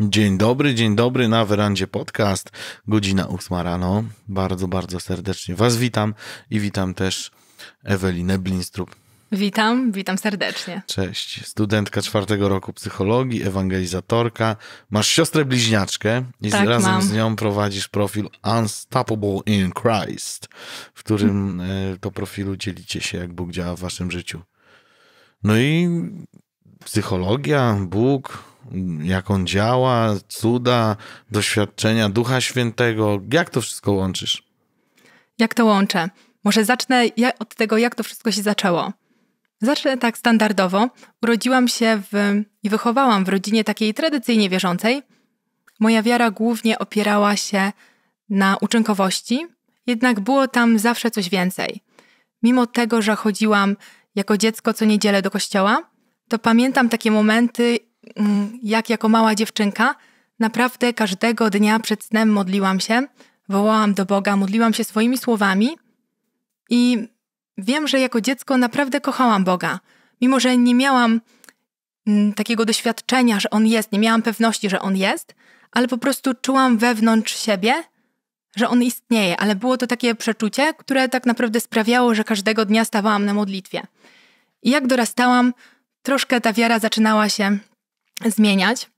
Dzień dobry, dzień dobry na werandzie podcast, godzina ósma rano. Bardzo, bardzo serdecznie Was witam i witam też Ewelinę Blinstrup. Witam, witam serdecznie. Cześć, studentka czwartego roku psychologii, ewangelizatorka. Masz siostrę bliźniaczkę i Tak, razem mam. z nią prowadzisz profil Unstoppable in Christ, w którym e, to profilu dzielicie się, jak Bóg działa w Waszym życiu. No i psychologia, Bóg, jak on działa, cuda, doświadczenia Ducha Świętego. Jak to wszystko łączysz? Jak to łączę? Może zacznę od tego, jak to wszystko się zaczęło. Zacznę tak standardowo. Urodziłam się w, i wychowałam w rodzinie takiej tradycyjnie wierzącej. Moja wiara głównie opierała się na uczynkowości, jednak było tam zawsze coś więcej. Mimo tego, że chodziłam jako dziecko co niedzielę do kościoła, to pamiętam takie momenty, jak jako mała dziewczynka naprawdę każdego dnia przed snem modliłam się, wołałam do Boga, modliłam się swoimi słowami i wiem, że jako dziecko naprawdę kochałam Boga. Mimo, że nie miałam mm, takiego doświadczenia, że On jest, nie miałam pewności, że On jest, ale po prostu czułam wewnątrz siebie, że On istnieje, ale było to takie przeczucie, które tak naprawdę sprawiało, że każdego dnia stawałam na modlitwie. I jak dorastałam, troszkę ta wiara zaczynała się zmieniać.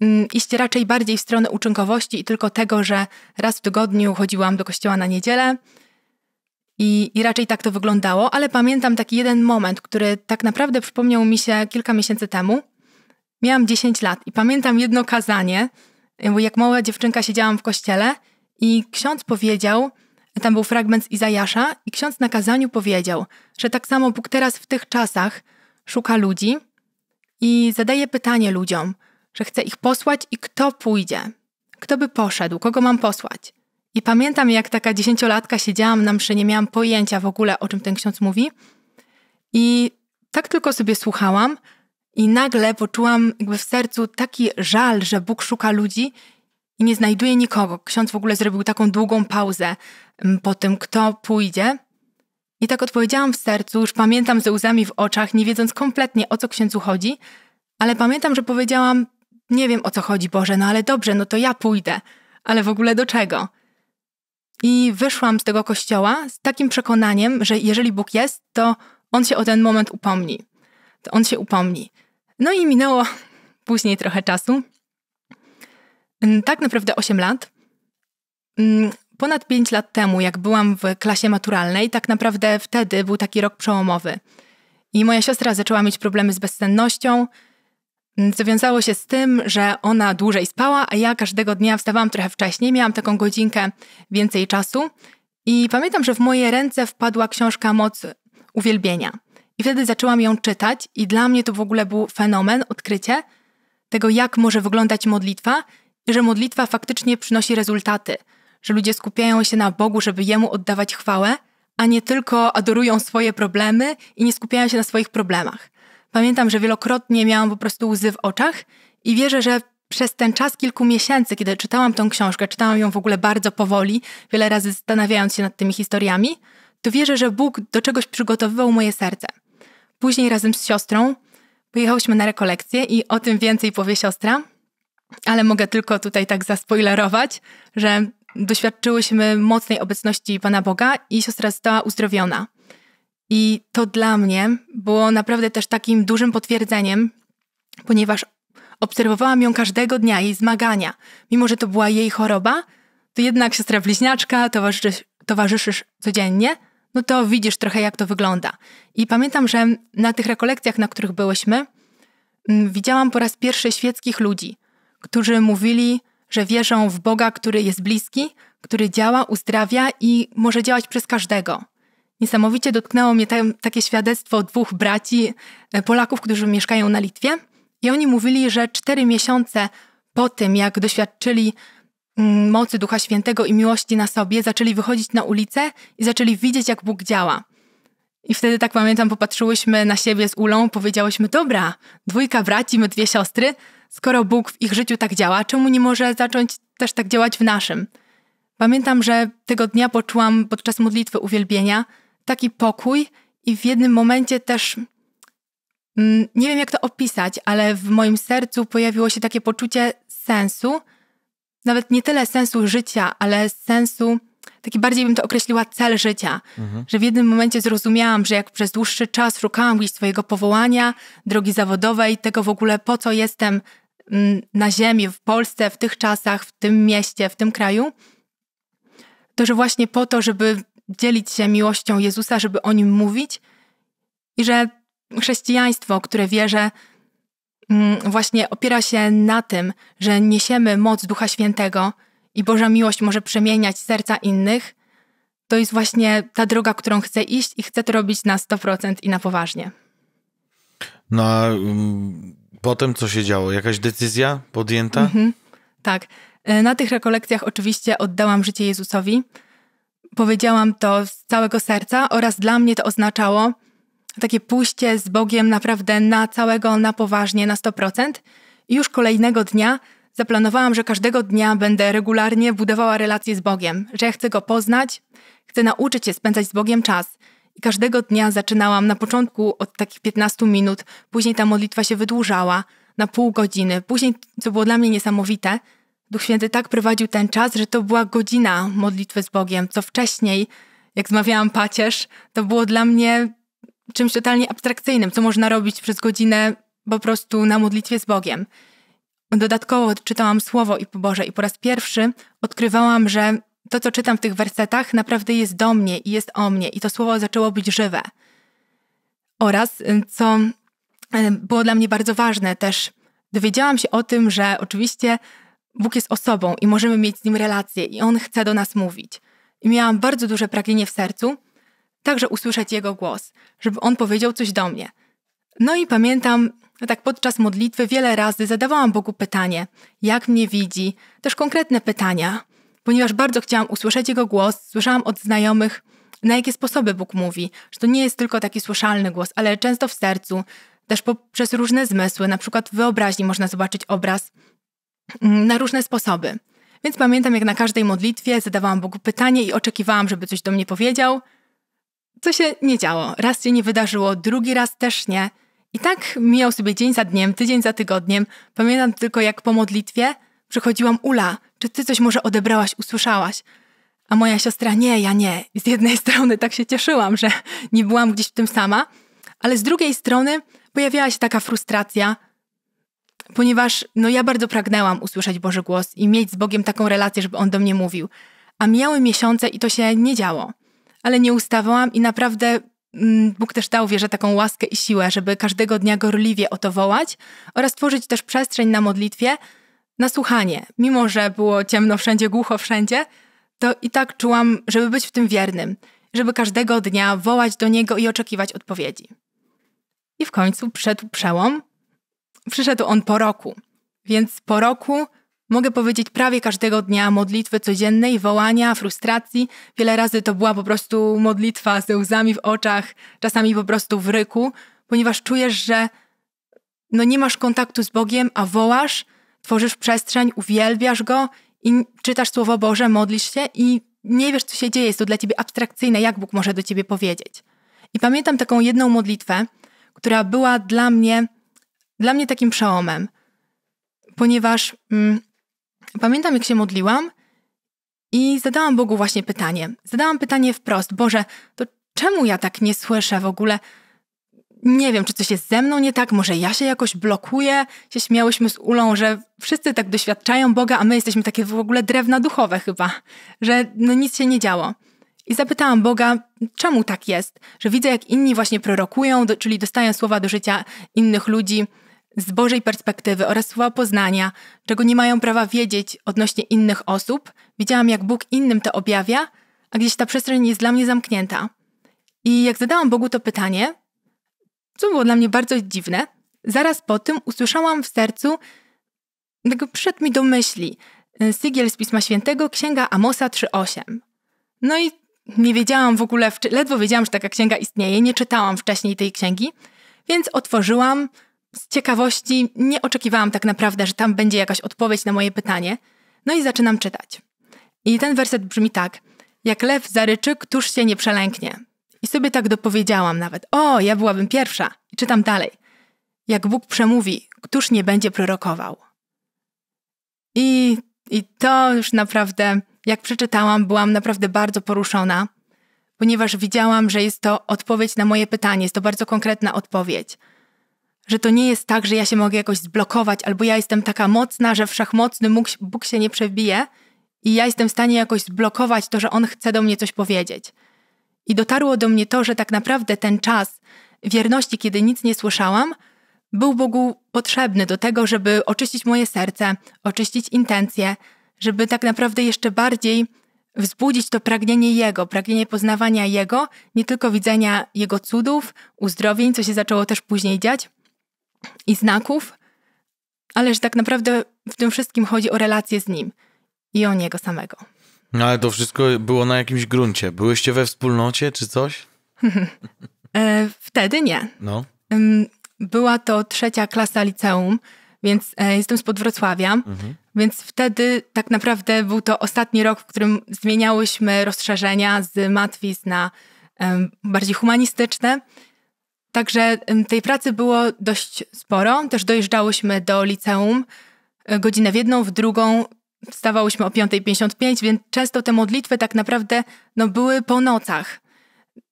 Mm, Iść raczej bardziej w stronę uczynkowości i tylko tego, że raz w tygodniu chodziłam do kościoła na niedzielę i, i raczej tak to wyglądało, ale pamiętam taki jeden moment, który tak naprawdę przypomniał mi się kilka miesięcy temu. Miałam 10 lat i pamiętam jedno kazanie, jak mała dziewczynka siedziałam w kościele i ksiądz powiedział, tam był fragment z Izajasza i ksiądz na kazaniu powiedział, że tak samo Bóg teraz w tych czasach szuka ludzi i zadaje pytanie ludziom, że chce ich posłać i kto pójdzie, kto by poszedł, kogo mam posłać. I pamiętam, jak taka dziesięciolatka siedziałam na mszy, nie miałam pojęcia w ogóle, o czym ten ksiądz mówi. I tak tylko sobie słuchałam i nagle poczułam jakby w sercu taki żal, że Bóg szuka ludzi i nie znajduje nikogo. Ksiądz w ogóle zrobił taką długą pauzę mm, po tym, kto pójdzie. I tak odpowiedziałam w sercu, już pamiętam ze łzami w oczach, nie wiedząc kompletnie o co księdzu chodzi, ale pamiętam, że powiedziałam, nie wiem o co chodzi, Boże, no ale dobrze, no to ja pójdę, ale w ogóle do czego? I wyszłam z tego kościoła z takim przekonaniem, że jeżeli Bóg jest, to On się o ten moment upomni. To On się upomni. No i minęło później trochę czasu. Mm, Tak naprawdę 8 lat. Ponad 5 lat temu, jak byłam w klasie maturalnej, tak naprawdę wtedy był taki rok przełomowy. I moja siostra zaczęła mieć problemy z bezsennością. Mm, Co wiązało się z tym, że ona dłużej spała, a ja każdego dnia wstawałam trochę wcześniej, miałam taką godzinkę więcej czasu. I pamiętam, że w moje ręce wpadła książka Moc Uwielbienia. I wtedy zaczęłam ją czytać, i dla mnie to w ogóle był fenomen, odkrycie tego, jak może wyglądać modlitwa, i że modlitwa faktycznie przynosi rezultaty, że ludzie skupiają się na Bogu, żeby Jemu oddawać chwałę, a nie tylko adorują swoje problemy i nie skupiają się na swoich problemach. Pamiętam, że wielokrotnie miałam po prostu łzy w oczach i wierzę, że przez ten czas kilku miesięcy, kiedy czytałam tą książkę, czytałam ją w ogóle bardzo powoli, wiele razy zastanawiając się nad tymi historiami, to wierzę, że Bóg do czegoś przygotowywał moje serce. Później razem z siostrą pojechałyśmy na rekolekcję i o tym więcej powie siostra, ale mogę tylko tutaj tak zaspoilerować, że doświadczyłyśmy mocnej obecności Pana Boga i siostra została uzdrowiona. I to dla mnie było naprawdę też takim dużym potwierdzeniem, ponieważ obserwowałam ją każdego dnia, jej zmagania. Mimo, że to była jej choroba, to jednak siostra bliźniaczka, towarzyszysz, towarzyszysz codziennie, no to widzisz trochę, jak to wygląda. I pamiętam, że na tych rekolekcjach, na których byłyśmy, mm, widziałam po raz pierwszy świeckich ludzi, którzy mówili, że wierzą w Boga, który jest bliski, który działa, uzdrawia i może działać przez każdego. Niesamowicie dotknęło mnie takie świadectwo dwóch braci e, Polaków, którzy mieszkają na Litwie. I oni mówili, że cztery miesiące po tym, jak doświadczyli mm, mocy Ducha Świętego i miłości na sobie, zaczęli wychodzić na ulicę i zaczęli widzieć, jak Bóg działa. I wtedy tak pamiętam, popatrzyłyśmy na siebie z Ulą, powiedziałyśmy, dobra, dwójka braci, my dwie siostry, skoro Bóg w ich życiu tak działa, czemu nie może zacząć też tak działać w naszym? Pamiętam, że tego dnia poczułam podczas modlitwy uwielbienia taki pokój i w jednym momencie też mm, nie wiem jak to opisać, ale w moim sercu pojawiło się takie poczucie sensu, nawet nie tyle sensu życia, ale sensu, taki bardziej bym to określiła, cel życia. Mhm. Że w jednym momencie zrozumiałam, że jak przez dłuższy czas szukałam gdzieś swojego powołania, drogi zawodowej, tego w ogóle po co jestem na ziemi, w Polsce, w tych czasach, w tym mieście, w tym kraju, to że właśnie po to, żeby dzielić się miłością Jezusa, żeby o nim mówić i że chrześcijaństwo, które wierzę, mm, właśnie opiera się na tym, że niesiemy moc Ducha Świętego i Boża miłość może przemieniać serca innych, to jest właśnie ta droga, którą chcę iść i chcę to robić na 100% i na poważnie. No um, potem co się działo? Jakaś decyzja podjęta? Mhm, tak. E, na tych rekolekcjach oczywiście oddałam życie Jezusowi. Powiedziałam to z całego serca oraz dla mnie to oznaczało takie pójście z Bogiem naprawdę na całego, na poważnie, na 100%. I już kolejnego dnia zaplanowałam, że każdego dnia będę regularnie budowała relacje z Bogiem, że ja chcę Go poznać, chcę nauczyć się spędzać z Bogiem czas. I każdego dnia zaczynałam na początku od takich 15 minut, później ta modlitwa się wydłużała na pół godziny. Później, co było dla mnie niesamowite, Duch Święty tak prowadził ten czas, że to była godzina modlitwy z Bogiem, co wcześniej, jak zmawiałam pacierz, to było dla mnie czymś totalnie abstrakcyjnym, co można robić przez godzinę po prostu na modlitwie z Bogiem. Dodatkowo czytałam Słowo i Boże i po raz pierwszy odkrywałam, że to, co czytam w tych wersetach, naprawdę jest do mnie i jest o mnie i to Słowo zaczęło być żywe. Oraz, y, co y, było dla mnie bardzo ważne, też dowiedziałam się o tym, że oczywiście Bóg jest osobą i możemy mieć z Nim relacje i On chce do nas mówić. I miałam bardzo duże pragnienie w sercu, także usłyszeć Jego głos, żeby On powiedział coś do mnie. No i pamiętam, tak podczas modlitwy wiele razy zadawałam Bogu pytanie, jak mnie widzi, też konkretne pytania, ponieważ bardzo chciałam usłyszeć Jego głos, słyszałam od znajomych, na jakie sposoby Bóg mówi, że to nie jest tylko taki słyszalny głos, ale często w sercu, też poprzez różne zmysły, na przykład w wyobraźni można zobaczyć obraz, mm, na różne sposoby. Więc pamiętam, jak na każdej modlitwie zadawałam Bogu pytanie i oczekiwałam, żeby coś do mnie powiedział. Co się nie działo. Raz się nie wydarzyło, drugi raz też nie. I tak mijał sobie dzień za dniem, tydzień za tygodniem. Pamiętam tylko, jak po modlitwie przychodziłam Ula, czy ty coś może odebrałaś, usłyszałaś? A moja siostra, nie, ja nie. I z jednej strony tak się cieszyłam, że nie byłam gdzieś w tym sama, ale z drugiej strony pojawiała się taka frustracja, ponieważ no ja bardzo pragnęłam usłyszeć Boży głos i mieć z Bogiem taką relację, żeby On do mnie mówił. A mijały miesiące i to się nie działo. Ale nie ustawałam i naprawdę mm, Bóg też dał wierzę taką łaskę i siłę, żeby każdego dnia gorliwie o to wołać oraz tworzyć też przestrzeń na modlitwie, na słuchanie. Mimo, że było ciemno wszędzie, głucho wszędzie, to i tak czułam, żeby być w tym wiernym, żeby każdego dnia wołać do Niego i oczekiwać odpowiedzi. I w końcu przyszedł przełom. Przyszedł on po roku. Więc po roku mogę powiedzieć prawie każdego dnia modlitwy codziennej, wołania, frustracji. Wiele razy to była po prostu modlitwa ze łzami w oczach, czasami po prostu w ryku, ponieważ czujesz, że no nie masz kontaktu z Bogiem, a wołasz, tworzysz przestrzeń, uwielbiasz Go i czytasz Słowo Boże, modlisz się i nie wiesz, co się dzieje. Jest to dla ciebie abstrakcyjne, jak Bóg może do ciebie powiedzieć. I pamiętam taką jedną modlitwę, która była dla mnie, dla mnie takim przełomem, ponieważ mm, pamiętam, jak się modliłam i zadałam Bogu właśnie pytanie. Zadałam pytanie wprost: Boże, to czemu ja tak nie słyszę w ogóle? Nie wiem, czy coś jest ze mną nie tak, może ja się jakoś blokuję. Się śmiałyśmy z Ulą, że wszyscy tak doświadczają Boga, a my jesteśmy takie w ogóle drewna duchowe chyba, że no nic się nie działo. I zapytałam Boga, czemu tak jest, że widzę, jak inni właśnie prorokują, do, czyli dostają słowa do życia innych ludzi z Bożej perspektywy oraz słowa poznania, czego nie mają prawa wiedzieć odnośnie innych osób. Widziałam, jak Bóg innym to objawia, a gdzieś ta przestrzeń jest dla mnie zamknięta. I jak zadałam Bogu to pytanie, co było dla mnie bardzo dziwne, zaraz po tym usłyszałam w sercu, tego przyszedł mi do myśli, Sygiel z Pisma Świętego, Księga Amosa 3.8. No i nie wiedziałam w ogóle, ledwo wiedziałam, że taka księga istnieje, nie czytałam wcześniej tej księgi, więc otworzyłam z ciekawości, nie oczekiwałam tak naprawdę, że tam będzie jakaś odpowiedź na moje pytanie, no i zaczynam czytać. I ten werset brzmi tak: Jak lew zaryczy, któż się nie przelęknie? I sobie tak dopowiedziałam nawet: O, ja byłabym pierwsza. I czytam dalej. jak Bóg przemówi, któż nie będzie prorokował. I, I to już naprawdę, jak przeczytałam, byłam naprawdę bardzo poruszona, ponieważ widziałam, że jest to odpowiedź na moje pytanie, jest to bardzo konkretna odpowiedź. Że to nie jest tak, że ja się mogę jakoś zblokować, albo ja jestem taka mocna, że wszechmocny Bóg, Bóg się nie przebije i ja jestem w stanie jakoś zblokować to, że On chce do mnie coś powiedzieć. I dotarło do mnie to, że tak naprawdę ten czas wierności, kiedy nic nie słyszałam, był Bogu potrzebny do tego, żeby oczyścić moje serce, oczyścić intencje, żeby tak naprawdę jeszcze bardziej wzbudzić to pragnienie Jego, pragnienie poznawania Jego, nie tylko widzenia Jego cudów, uzdrowień, co się zaczęło też później dziać, i znaków, ale że tak naprawdę w tym wszystkim chodzi o relację z Nim i o Niego samego. No ale to wszystko było na jakimś gruncie. Byłyście we wspólnocie czy coś? E, wtedy nie. No. Była to trzecia klasa liceum, więc e, jestem spod Wrocławia, mhm. więc wtedy tak naprawdę był to ostatni rok, w którym zmieniałyśmy rozszerzenia z matwiz na bardziej humanistyczne. Także tej pracy było dość sporo. Też dojeżdżałyśmy do liceum e, godzinę w jedną, w drugą. Wstawałyśmy o 5.55, więc często te modlitwy tak naprawdę no, były po nocach.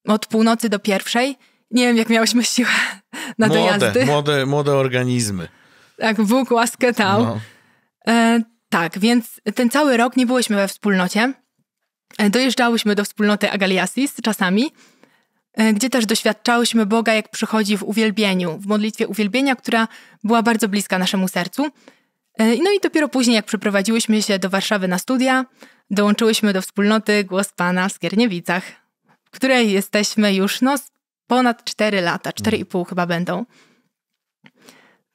Od północy do pierwszej. Nie wiem, jak miałyśmy siłę na młode, dojazdy. Młode, młode organizmy. Tak, Bóg łaskę dał. No. E, tak, więc ten cały rok nie byłyśmy we wspólnocie. E, dojeżdżałyśmy do wspólnoty Agaliasis czasami, e, gdzie też doświadczałyśmy Boga, jak przychodzi w uwielbieniu, w modlitwie uwielbienia, która była bardzo bliska naszemu sercu. E, no i dopiero później, jak przeprowadziłyśmy się do Warszawy na studia, dołączyłyśmy do wspólnoty Głos Pana w Skierniewicach, w której jesteśmy już no, ponad 4 lata, 4,5 hmm. chyba będą.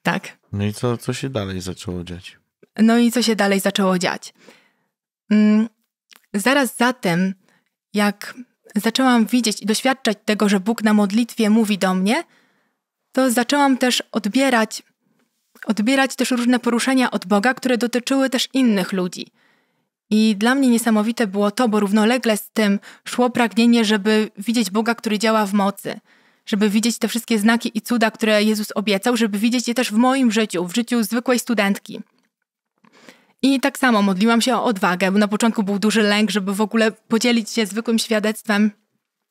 Tak. No i co, co się dalej zaczęło dziać? No i co się dalej zaczęło dziać? Mm, zaraz za tym, jak zaczęłam widzieć i doświadczać tego, że Bóg na modlitwie mówi do mnie, to zaczęłam też odbierać, odbierać też różne poruszenia od Boga, które dotyczyły też innych ludzi. I dla mnie niesamowite było to, bo równolegle z tym szło pragnienie, żeby widzieć Boga, który działa w mocy, żeby widzieć te wszystkie znaki i cuda, które Jezus obiecał, żeby widzieć je też w moim życiu, w życiu zwykłej studentki. I tak samo modliłam się o odwagę, bo na początku był duży lęk, żeby w ogóle podzielić się zwykłym świadectwem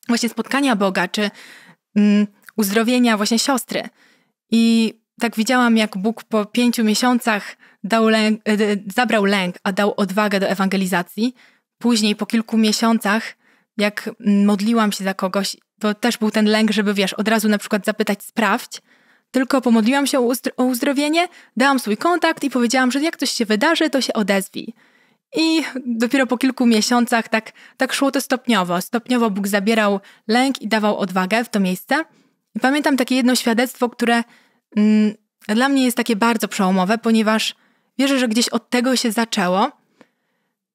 właśnie spotkania Boga, czy mm, uzdrowienia właśnie siostry. I tak widziałam, jak Bóg po pięciu miesiącach dał lęk, e, zabrał lęk, a dał odwagę do ewangelizacji. Później, po kilku miesiącach, jak modliłam się za kogoś, to też był ten lęk, żeby wiesz, od razu na przykład zapytać, sprawdź. Tylko pomodliłam się o uzdrowienie, dałam swój kontakt i powiedziałam, że jak coś się wydarzy, to się odezwij. I dopiero po kilku miesiącach tak, tak szło to stopniowo. Stopniowo Bóg zabierał lęk i dawał odwagę w to miejsce. I pamiętam takie jedno świadectwo, które dla mnie jest takie bardzo przełomowe, ponieważ wierzę, że gdzieś od tego się zaczęło.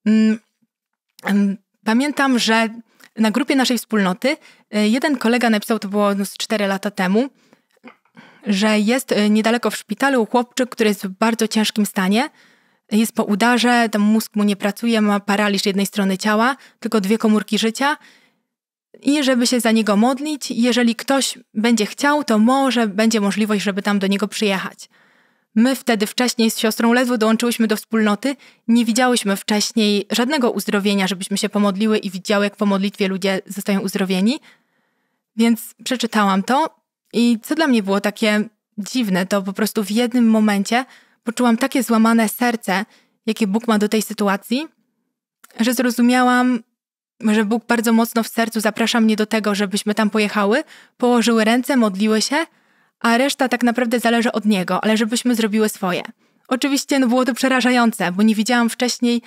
Mm, mm, pamiętam, że na grupie naszej wspólnoty y, jeden kolega napisał, to było no, 4 lata temu, że jest y, niedaleko w szpitalu chłopczyk, który jest w bardzo ciężkim stanie. Jest po udarze, tam mózg mu nie pracuje, ma paraliż jednej strony ciała, tylko dwie komórki życia. I żeby się za niego modlić, jeżeli ktoś będzie chciał, to może będzie możliwość, żeby tam do niego przyjechać. My wtedy wcześniej z siostrą ledwo dołączyłyśmy do wspólnoty, nie widziałyśmy wcześniej żadnego uzdrowienia, żebyśmy się pomodliły i widziały, jak po modlitwie ludzie zostają uzdrowieni. Więc przeczytałam to i co dla mnie było takie dziwne, to po prostu w jednym momencie poczułam takie złamane serce, jakie Bóg ma do tej sytuacji, że zrozumiałam, że Bóg bardzo mocno w sercu zaprasza mnie do tego, żebyśmy tam pojechały, położyły ręce, modliły się – a reszta tak naprawdę zależy od niego, ale żebyśmy zrobiły swoje. Oczywiście no było to przerażające, bo nie widziałam wcześniej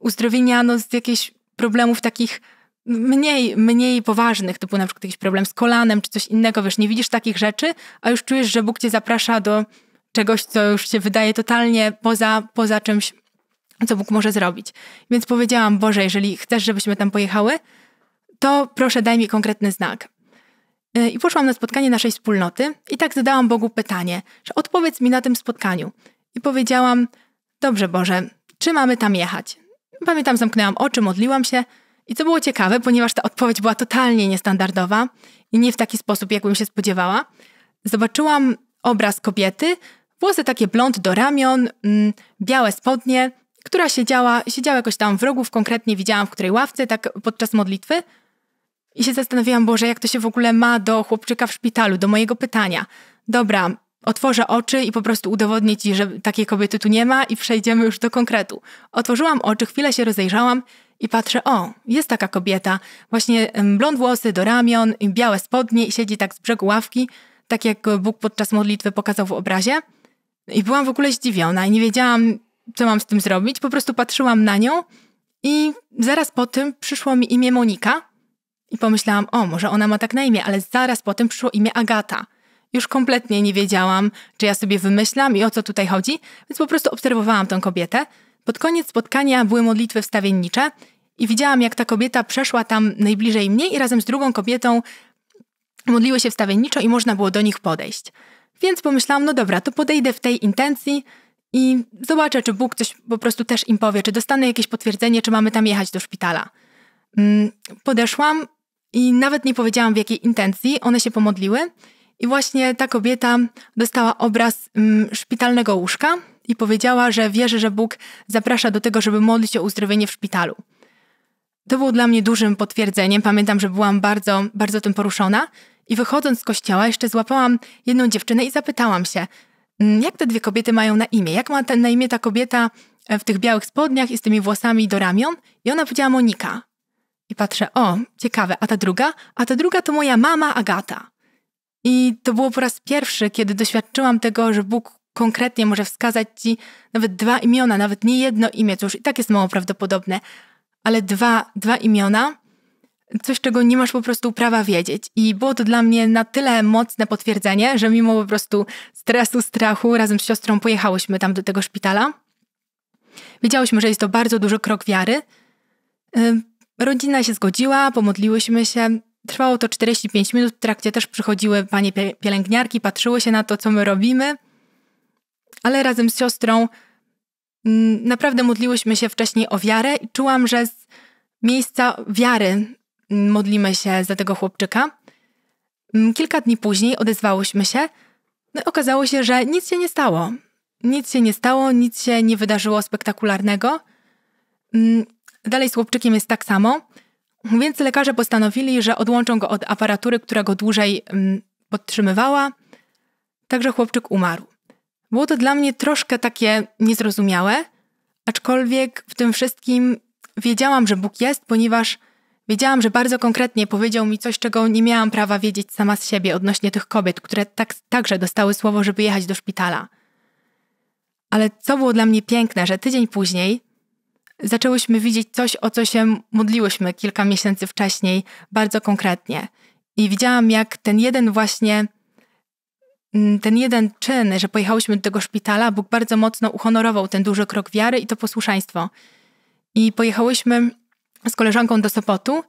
uzdrowienia no, z jakichś problemów takich mniej, mniej poważnych, typu na przykład jakiś problem z kolanem czy coś innego, wiesz, nie widzisz takich rzeczy, a już czujesz, że Bóg cię zaprasza do czegoś, co już się wydaje totalnie poza, poza czymś, co Bóg może zrobić. Więc powiedziałam, Boże, jeżeli chcesz, żebyśmy tam pojechały, to proszę daj mi konkretny znak. E, I poszłam na spotkanie naszej wspólnoty i tak zadałam Bogu pytanie, że odpowiedz mi na tym spotkaniu. I powiedziałam, dobrze Boże, czy mamy tam jechać? Pamiętam, zamknęłam oczy, modliłam się i co było ciekawe, ponieważ ta odpowiedź była totalnie niestandardowa i nie w taki sposób, jakbym się spodziewała, zobaczyłam obraz kobiety, włosy takie blond do ramion, mm, białe spodnie, która siedziała, siedziała jakoś tam w rogu, konkretnie widziałam w której ławce, tak podczas modlitwy. I się zastanawiałam, Boże, jak to się w ogóle ma do chłopczyka w szpitalu, do mojego pytania. Dobra, otworzę oczy i po prostu udowodnię ci, że takiej kobiety tu nie ma i przejdziemy już do konkretu. Otworzyłam oczy, chwilę się rozejrzałam i patrzę, o, jest taka kobieta, właśnie blond włosy do ramion, białe spodnie i siedzi tak z brzegu ławki, tak jak Bóg podczas modlitwy pokazał w obrazie. I byłam w ogóle zdziwiona i nie wiedziałam, co mam z tym zrobić. Po prostu patrzyłam na nią i zaraz po tym przyszło mi imię Monika i pomyślałam, o, może ona ma tak na imię, ale zaraz po tym przyszło imię Agata. Już kompletnie nie wiedziałam, czy ja sobie wymyślam i o co tutaj chodzi, więc po prostu obserwowałam tę kobietę. Pod koniec spotkania były modlitwy wstawiennicze i widziałam, jak ta kobieta przeszła tam najbliżej mnie i razem z drugą kobietą modliły się wstawienniczo i można było do nich podejść. Więc pomyślałam, no dobra, to podejdę w tej intencji i zobaczę, czy Bóg coś po prostu też im powie, czy dostanę jakieś potwierdzenie, czy mamy tam jechać do szpitala. Mm, podeszłam i nawet nie powiedziałam w jakiej intencji, one się pomodliły i właśnie ta kobieta dostała obraz mm, szpitalnego łóżka i powiedziała, że wierzy, że Bóg zaprasza do tego, żeby modlić o uzdrowienie w szpitalu. To było dla mnie dużym potwierdzeniem. Pamiętam, że byłam bardzo, bardzo tym poruszona. I wychodząc z kościoła, jeszcze złapałam jedną dziewczynę i zapytałam się, jak te dwie kobiety mają na imię? Jak ma ten, na imię ta kobieta e, w tych białych spodniach i z tymi włosami do ramion? I ona powiedziała Monika. I patrzę, o, ciekawe, a ta druga? A ta druga to moja mama Agata. I to było po raz pierwszy, kiedy doświadczyłam tego, że Bóg konkretnie może wskazać ci nawet dwa imiona, nawet nie jedno imię, co już i tak jest mało prawdopodobne, ale dwa, dwa imiona, coś, czego nie masz po prostu prawa wiedzieć. I było to dla mnie na tyle mocne potwierdzenie, że mimo po prostu stresu, strachu, razem z siostrą pojechałyśmy tam do tego szpitala. Wiedziałyśmy, że jest to bardzo duży krok wiary. Rodzina się zgodziła, pomodliłyśmy się. Trwało to 45 minut, w trakcie też przychodziły panie pielęgniarki, patrzyły się na to, co my robimy. Ale razem z siostrą naprawdę modliłyśmy się wcześniej o wiarę i czułam, że z miejsca wiary modlimy się za tego chłopczyka. Mm, kilka dni później odezwałyśmy się, no i okazało się, że nic się nie stało. Nic się nie stało, nic się nie wydarzyło spektakularnego. Dalej z chłopczykiem jest tak samo, więc lekarze postanowili, że odłączą go od aparatury, która go dłużej mm, podtrzymywała. Także chłopczyk umarł. Było to dla mnie troszkę takie niezrozumiałe, aczkolwiek w tym wszystkim wiedziałam, że Bóg jest, ponieważ wiedziałam, że bardzo konkretnie powiedział mi coś, czego nie miałam prawa wiedzieć sama z siebie odnośnie tych kobiet, które tak, także dostały słowo, żeby jechać do szpitala. Ale co było dla mnie piękne, że tydzień później zaczęłyśmy widzieć coś, o co się modliłyśmy kilka miesięcy wcześniej, bardzo konkretnie. I widziałam, jak ten jeden właśnie, mm, ten jeden czyn, że pojechałyśmy do tego szpitala, Bóg bardzo mocno uhonorował ten duży krok wiary i to posłuszeństwo. I pojechałyśmy z koleżanką do Sopotu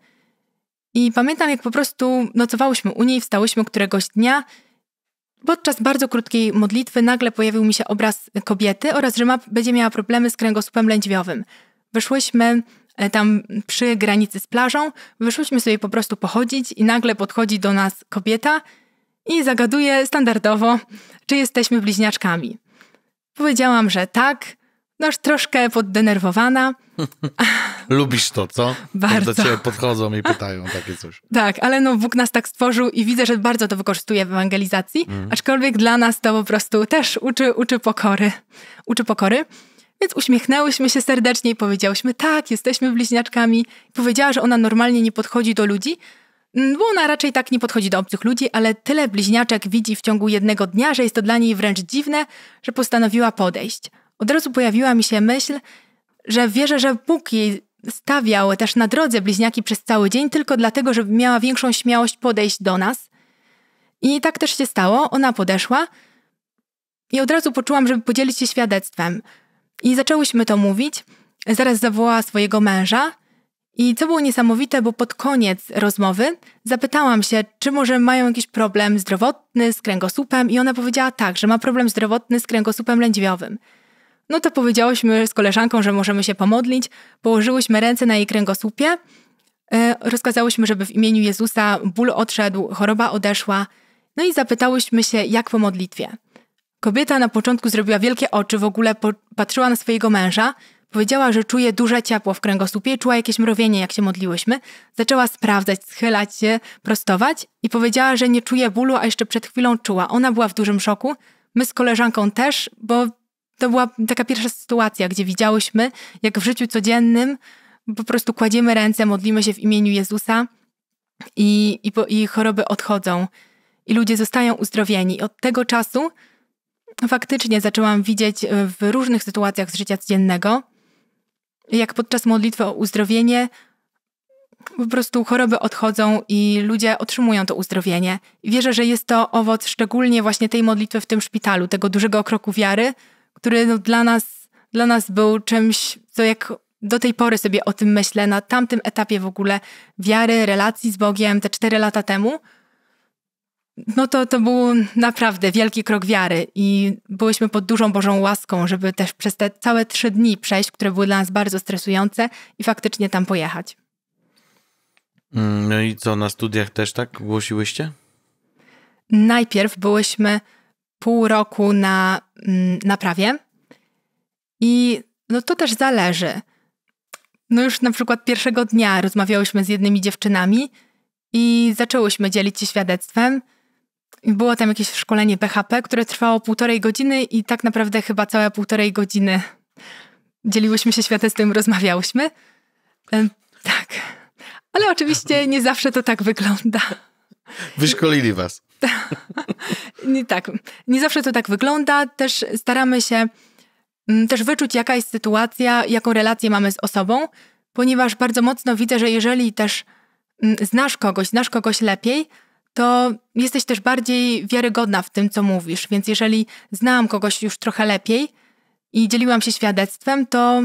i pamiętam, jak po prostu nocowałyśmy u niej, wstałyśmy któregoś dnia. Podczas bardzo krótkiej modlitwy nagle pojawił mi się obraz kobiety oraz, że ma, będzie miała problemy z kręgosłupem lędźwiowym. Wyszłyśmy e, tam przy granicy z plażą, wyszłyśmy sobie po prostu pochodzić i nagle podchodzi do nas kobieta i zagaduje standardowo, czy jesteśmy bliźniaczkami. Powiedziałam, że tak, no już troszkę poddenerwowana. Lubisz to, co? Bardzo. do ciebie podchodzą i pytają takie coś. Tak, ale no Bóg nas tak stworzył i widzę, że bardzo to wykorzystuje w ewangelizacji, mm. aczkolwiek dla nas to po prostu też uczy, uczy pokory. Uczy pokory. Więc uśmiechnęłyśmy się serdecznie i powiedziałyśmy, tak, jesteśmy bliźniaczkami. Powiedziała, że ona normalnie nie podchodzi do ludzi, mm, bo ona raczej tak nie podchodzi do obcych ludzi, ale tyle bliźniaczek widzi w ciągu jednego dnia, że jest to dla niej wręcz dziwne, że postanowiła podejść. Od razu pojawiła mi się myśl, że wierzę, że Bóg jej stawiał też na drodze bliźniaki przez cały dzień, tylko dlatego, żeby miała większą śmiałość podejść do nas. I tak też się stało. Ona podeszła i od razu poczułam, żeby podzielić się świadectwem. I zaczęłyśmy to mówić. Zaraz zawołała swojego męża. I co było niesamowite, bo pod koniec rozmowy zapytałam się, czy może mają jakiś problem zdrowotny z kręgosłupem, i ona powiedziała tak, że ma problem zdrowotny z kręgosłupem lędźwiowym. No to powiedziałyśmy z koleżanką, że możemy się pomodlić, położyłyśmy ręce na jej kręgosłupie, e, rozkazałyśmy, żeby w imieniu Jezusa ból odszedł, choroba odeszła, no i zapytałyśmy się, jak po modlitwie. Kobieta na początku zrobiła wielkie oczy, w ogóle patrzyła na swojego męża, powiedziała, że czuje duże ciepło w kręgosłupie, czuła jakieś mrowienie, jak się modliłyśmy. Zaczęła sprawdzać, schylać się, prostować i powiedziała, że nie czuje bólu, a jeszcze przed chwilą czuła. Ona była w dużym szoku, my z koleżanką też, bo to była taka pierwsza sytuacja, gdzie widziałyśmy, jak w życiu codziennym po prostu kładziemy ręce, modlimy się w imieniu Jezusa i, i, i choroby odchodzą i ludzie zostają uzdrowieni. Od tego czasu faktycznie zaczęłam widzieć w różnych sytuacjach z życia codziennego, jak podczas modlitwy o uzdrowienie po prostu choroby odchodzą i ludzie otrzymują to uzdrowienie. I wierzę, że jest to owoc szczególnie właśnie tej modlitwy w tym szpitalu, tego dużego kroku wiary, który no dla, nas, dla nas był czymś, co jak do tej pory sobie o tym myślę, na tamtym etapie w ogóle wiary, relacji z Bogiem, te cztery lata temu, no to, to był naprawdę wielki krok wiary i byłyśmy pod dużą Bożą łaską, żeby też przez te całe trzy dni przejść, które były dla nas bardzo stresujące i faktycznie tam pojechać. Mm, no i co, na studiach też tak głosiłyście? Najpierw byłyśmy pół roku na mm, naprawie i no to też zależy. No już na przykład pierwszego dnia rozmawiałyśmy z jednymi dziewczynami i zaczęłyśmy dzielić się świadectwem. Było tam jakieś szkolenie BHP, które trwało półtorej godziny i tak naprawdę chyba całe półtorej godziny dzieliłyśmy się świadectwem, rozmawiałyśmy. Tak. Ale oczywiście nie zawsze to tak wygląda. Wyszkolili was. nie, tak. Nie zawsze to tak wygląda. Też staramy się mm, też wyczuć, jaka jest sytuacja, jaką relację mamy z osobą, ponieważ bardzo mocno widzę, że jeżeli też mm, znasz kogoś, znasz kogoś lepiej, to jesteś też bardziej wiarygodna w tym, co mówisz. Więc jeżeli znałam kogoś już trochę lepiej i dzieliłam się świadectwem, to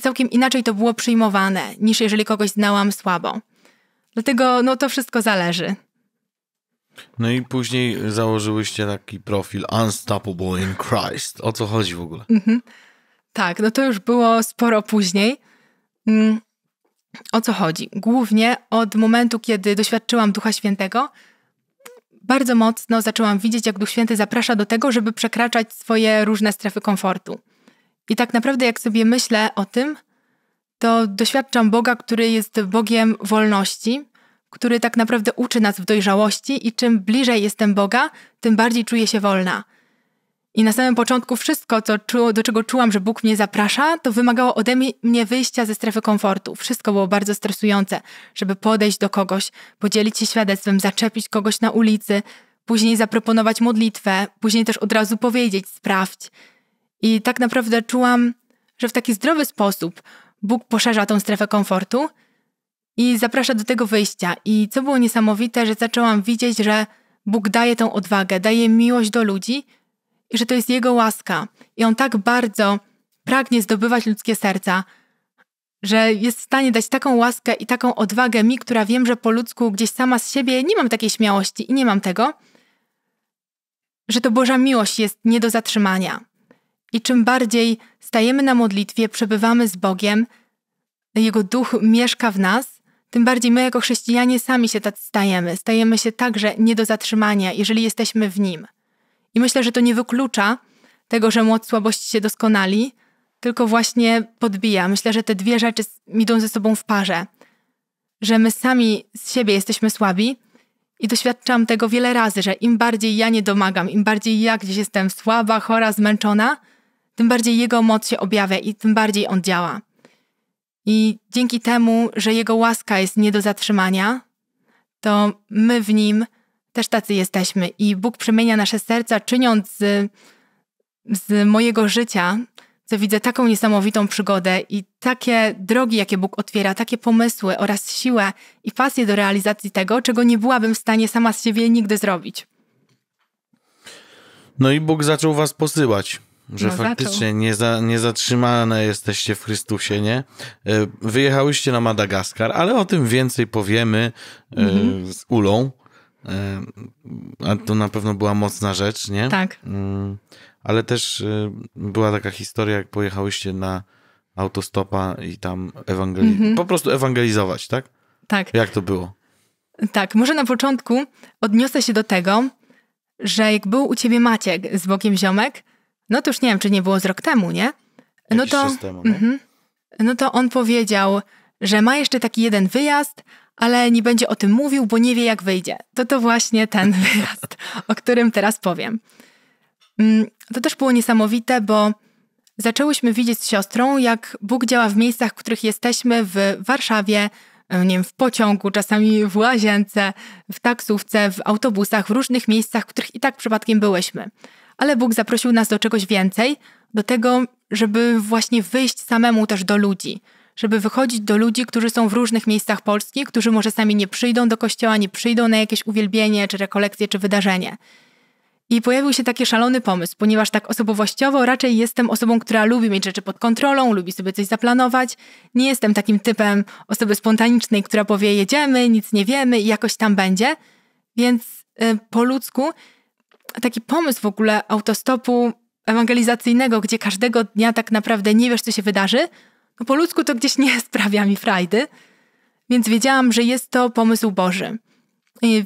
całkiem inaczej to było przyjmowane, niż jeżeli kogoś znałam słabo. Dlatego no, to wszystko zależy. No i później założyłyście taki profil Unstoppable in Christ. O co chodzi w ogóle? Mhm. Tak, no to już było sporo później. Mm, o co chodzi? Głównie od momentu, kiedy doświadczyłam Ducha Świętego, bardzo mocno zaczęłam widzieć, jak Duch Święty zaprasza do tego, żeby przekraczać swoje różne strefy komfortu. I tak naprawdę, jak sobie myślę o tym, to doświadczam Boga, który jest Bogiem wolności, który tak naprawdę uczy nas w dojrzałości i czym bliżej jestem Boga, tym bardziej czuję się wolna. I na samym początku wszystko, co czu, do czego czułam, że Bóg mnie zaprasza, to wymagało ode mnie wyjścia ze strefy komfortu. Wszystko było bardzo stresujące, żeby podejść do kogoś, podzielić się świadectwem, zaczepić kogoś na ulicy, później zaproponować modlitwę, później też od razu powiedzieć, sprawdź. I tak naprawdę czułam, że w taki zdrowy sposób Bóg poszerza tą strefę komfortu i zaprasza do tego wyjścia. I co było niesamowite, że zaczęłam widzieć, że Bóg daje tą odwagę, daje miłość do ludzi i że to jest Jego łaska. I On tak bardzo pragnie zdobywać ludzkie serca, że jest w stanie dać taką łaskę i taką odwagę mi, która wiem, że po ludzku gdzieś sama z siebie nie mam takiej śmiałości i nie mam tego, że to Boża miłość jest nie do zatrzymania. I czym bardziej stajemy na modlitwie, przebywamy z Bogiem, Jego duch mieszka w nas, tym bardziej my jako chrześcijanie sami się tak stajemy. Stajemy się także nie do zatrzymania, jeżeli jesteśmy w Nim. I myślę, że to nie wyklucza tego, że moc słabości się doskonali, tylko właśnie podbija. Myślę, że te dwie rzeczy idą ze sobą w parze. Że my sami z siebie jesteśmy słabi i doświadczam tego wiele razy, że im bardziej ja nie domagam, im bardziej ja gdzieś jestem słaba, chora, zmęczona, tym bardziej Jego moc się objawia i tym bardziej On działa. I dzięki temu, że Jego łaska jest nie do zatrzymania, to my w Nim też tacy jesteśmy i Bóg przemienia nasze serca, czyniąc z, z mojego życia, co widzę taką niesamowitą przygodę i takie drogi, jakie Bóg otwiera, takie pomysły oraz siłę i pasję do realizacji tego, czego nie byłabym w stanie sama z siebie nigdy zrobić. No i Bóg zaczął was posyłać. Że no faktycznie nie za, niezatrzymane jesteście w Chrystusie, nie? E, wyjechałyście na Madagaskar, ale o tym więcej powiemy mhm. z Ulą. E, a to na pewno była mocna rzecz, nie? Tak. Mm, ale też była taka historia, jak pojechałyście na autostopa i tam ewangeli- mhm. po prostu ewangelizować, tak? Tak. Jak to było? Tak, może na początku odniosę się do tego, że jak był u ciebie Maciek z Bogiem Ziomek, no to już nie wiem, czy nie było z rok temu, nie? No to, temu, no? Mm-hmm, no to on powiedział, że ma jeszcze taki jeden wyjazd, ale nie będzie o tym mówił, bo nie wie, jak wyjdzie. To to właśnie ten wyjazd, o którym teraz powiem. Mm, to też było niesamowite, bo zaczęłyśmy widzieć z siostrą, jak Bóg działa w miejscach, w których jesteśmy, w Warszawie, e, nie wiem, w pociągu, czasami w łazience, w taksówce, w autobusach, w różnych miejscach, w których i tak przypadkiem byłyśmy. Ale Bóg zaprosił nas do czegoś więcej, do tego, żeby właśnie wyjść samemu też do ludzi, żeby wychodzić do ludzi, którzy są w różnych miejscach Polski, którzy może sami nie przyjdą do kościoła, nie przyjdą na jakieś uwielbienie, czy rekolekcje, czy wydarzenie. I pojawił się taki szalony pomysł, ponieważ tak osobowościowo raczej jestem osobą, która lubi mieć rzeczy pod kontrolą, lubi sobie coś zaplanować. Nie jestem takim typem osoby spontanicznej, która powie jedziemy, nic nie wiemy i jakoś tam będzie. Więc y, po ludzku taki pomysł w ogóle autostopu ewangelizacyjnego, gdzie każdego dnia tak naprawdę nie wiesz, co się wydarzy, no po ludzku to gdzieś nie sprawia mi frajdy. Więc wiedziałam, że jest to pomysł Boży.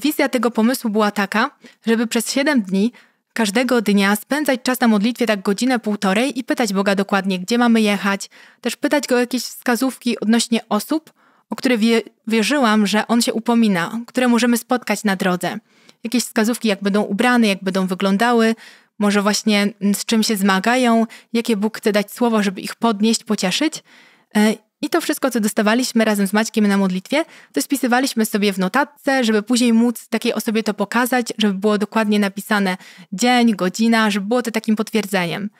Wizja tego pomysłu była taka, żeby przez 7 dni każdego dnia spędzać czas na modlitwie tak godzinę, półtorej i pytać Boga dokładnie, gdzie mamy jechać, też pytać Go o jakieś wskazówki odnośnie osób, o które wie, wierzyłam, że On się upomina, które możemy spotkać na drodze. Jakieś wskazówki, jak będą ubrane, jak będą wyglądały, może właśnie z czym się zmagają, jakie Bóg chce dać słowo, żeby ich podnieść, pocieszyć. E, i to wszystko, co dostawaliśmy razem z Maćkiem na modlitwie, to spisywaliśmy sobie w notatce, żeby później móc takiej osobie to pokazać, żeby było dokładnie napisane dzień, godzina, żeby było to takim potwierdzeniem.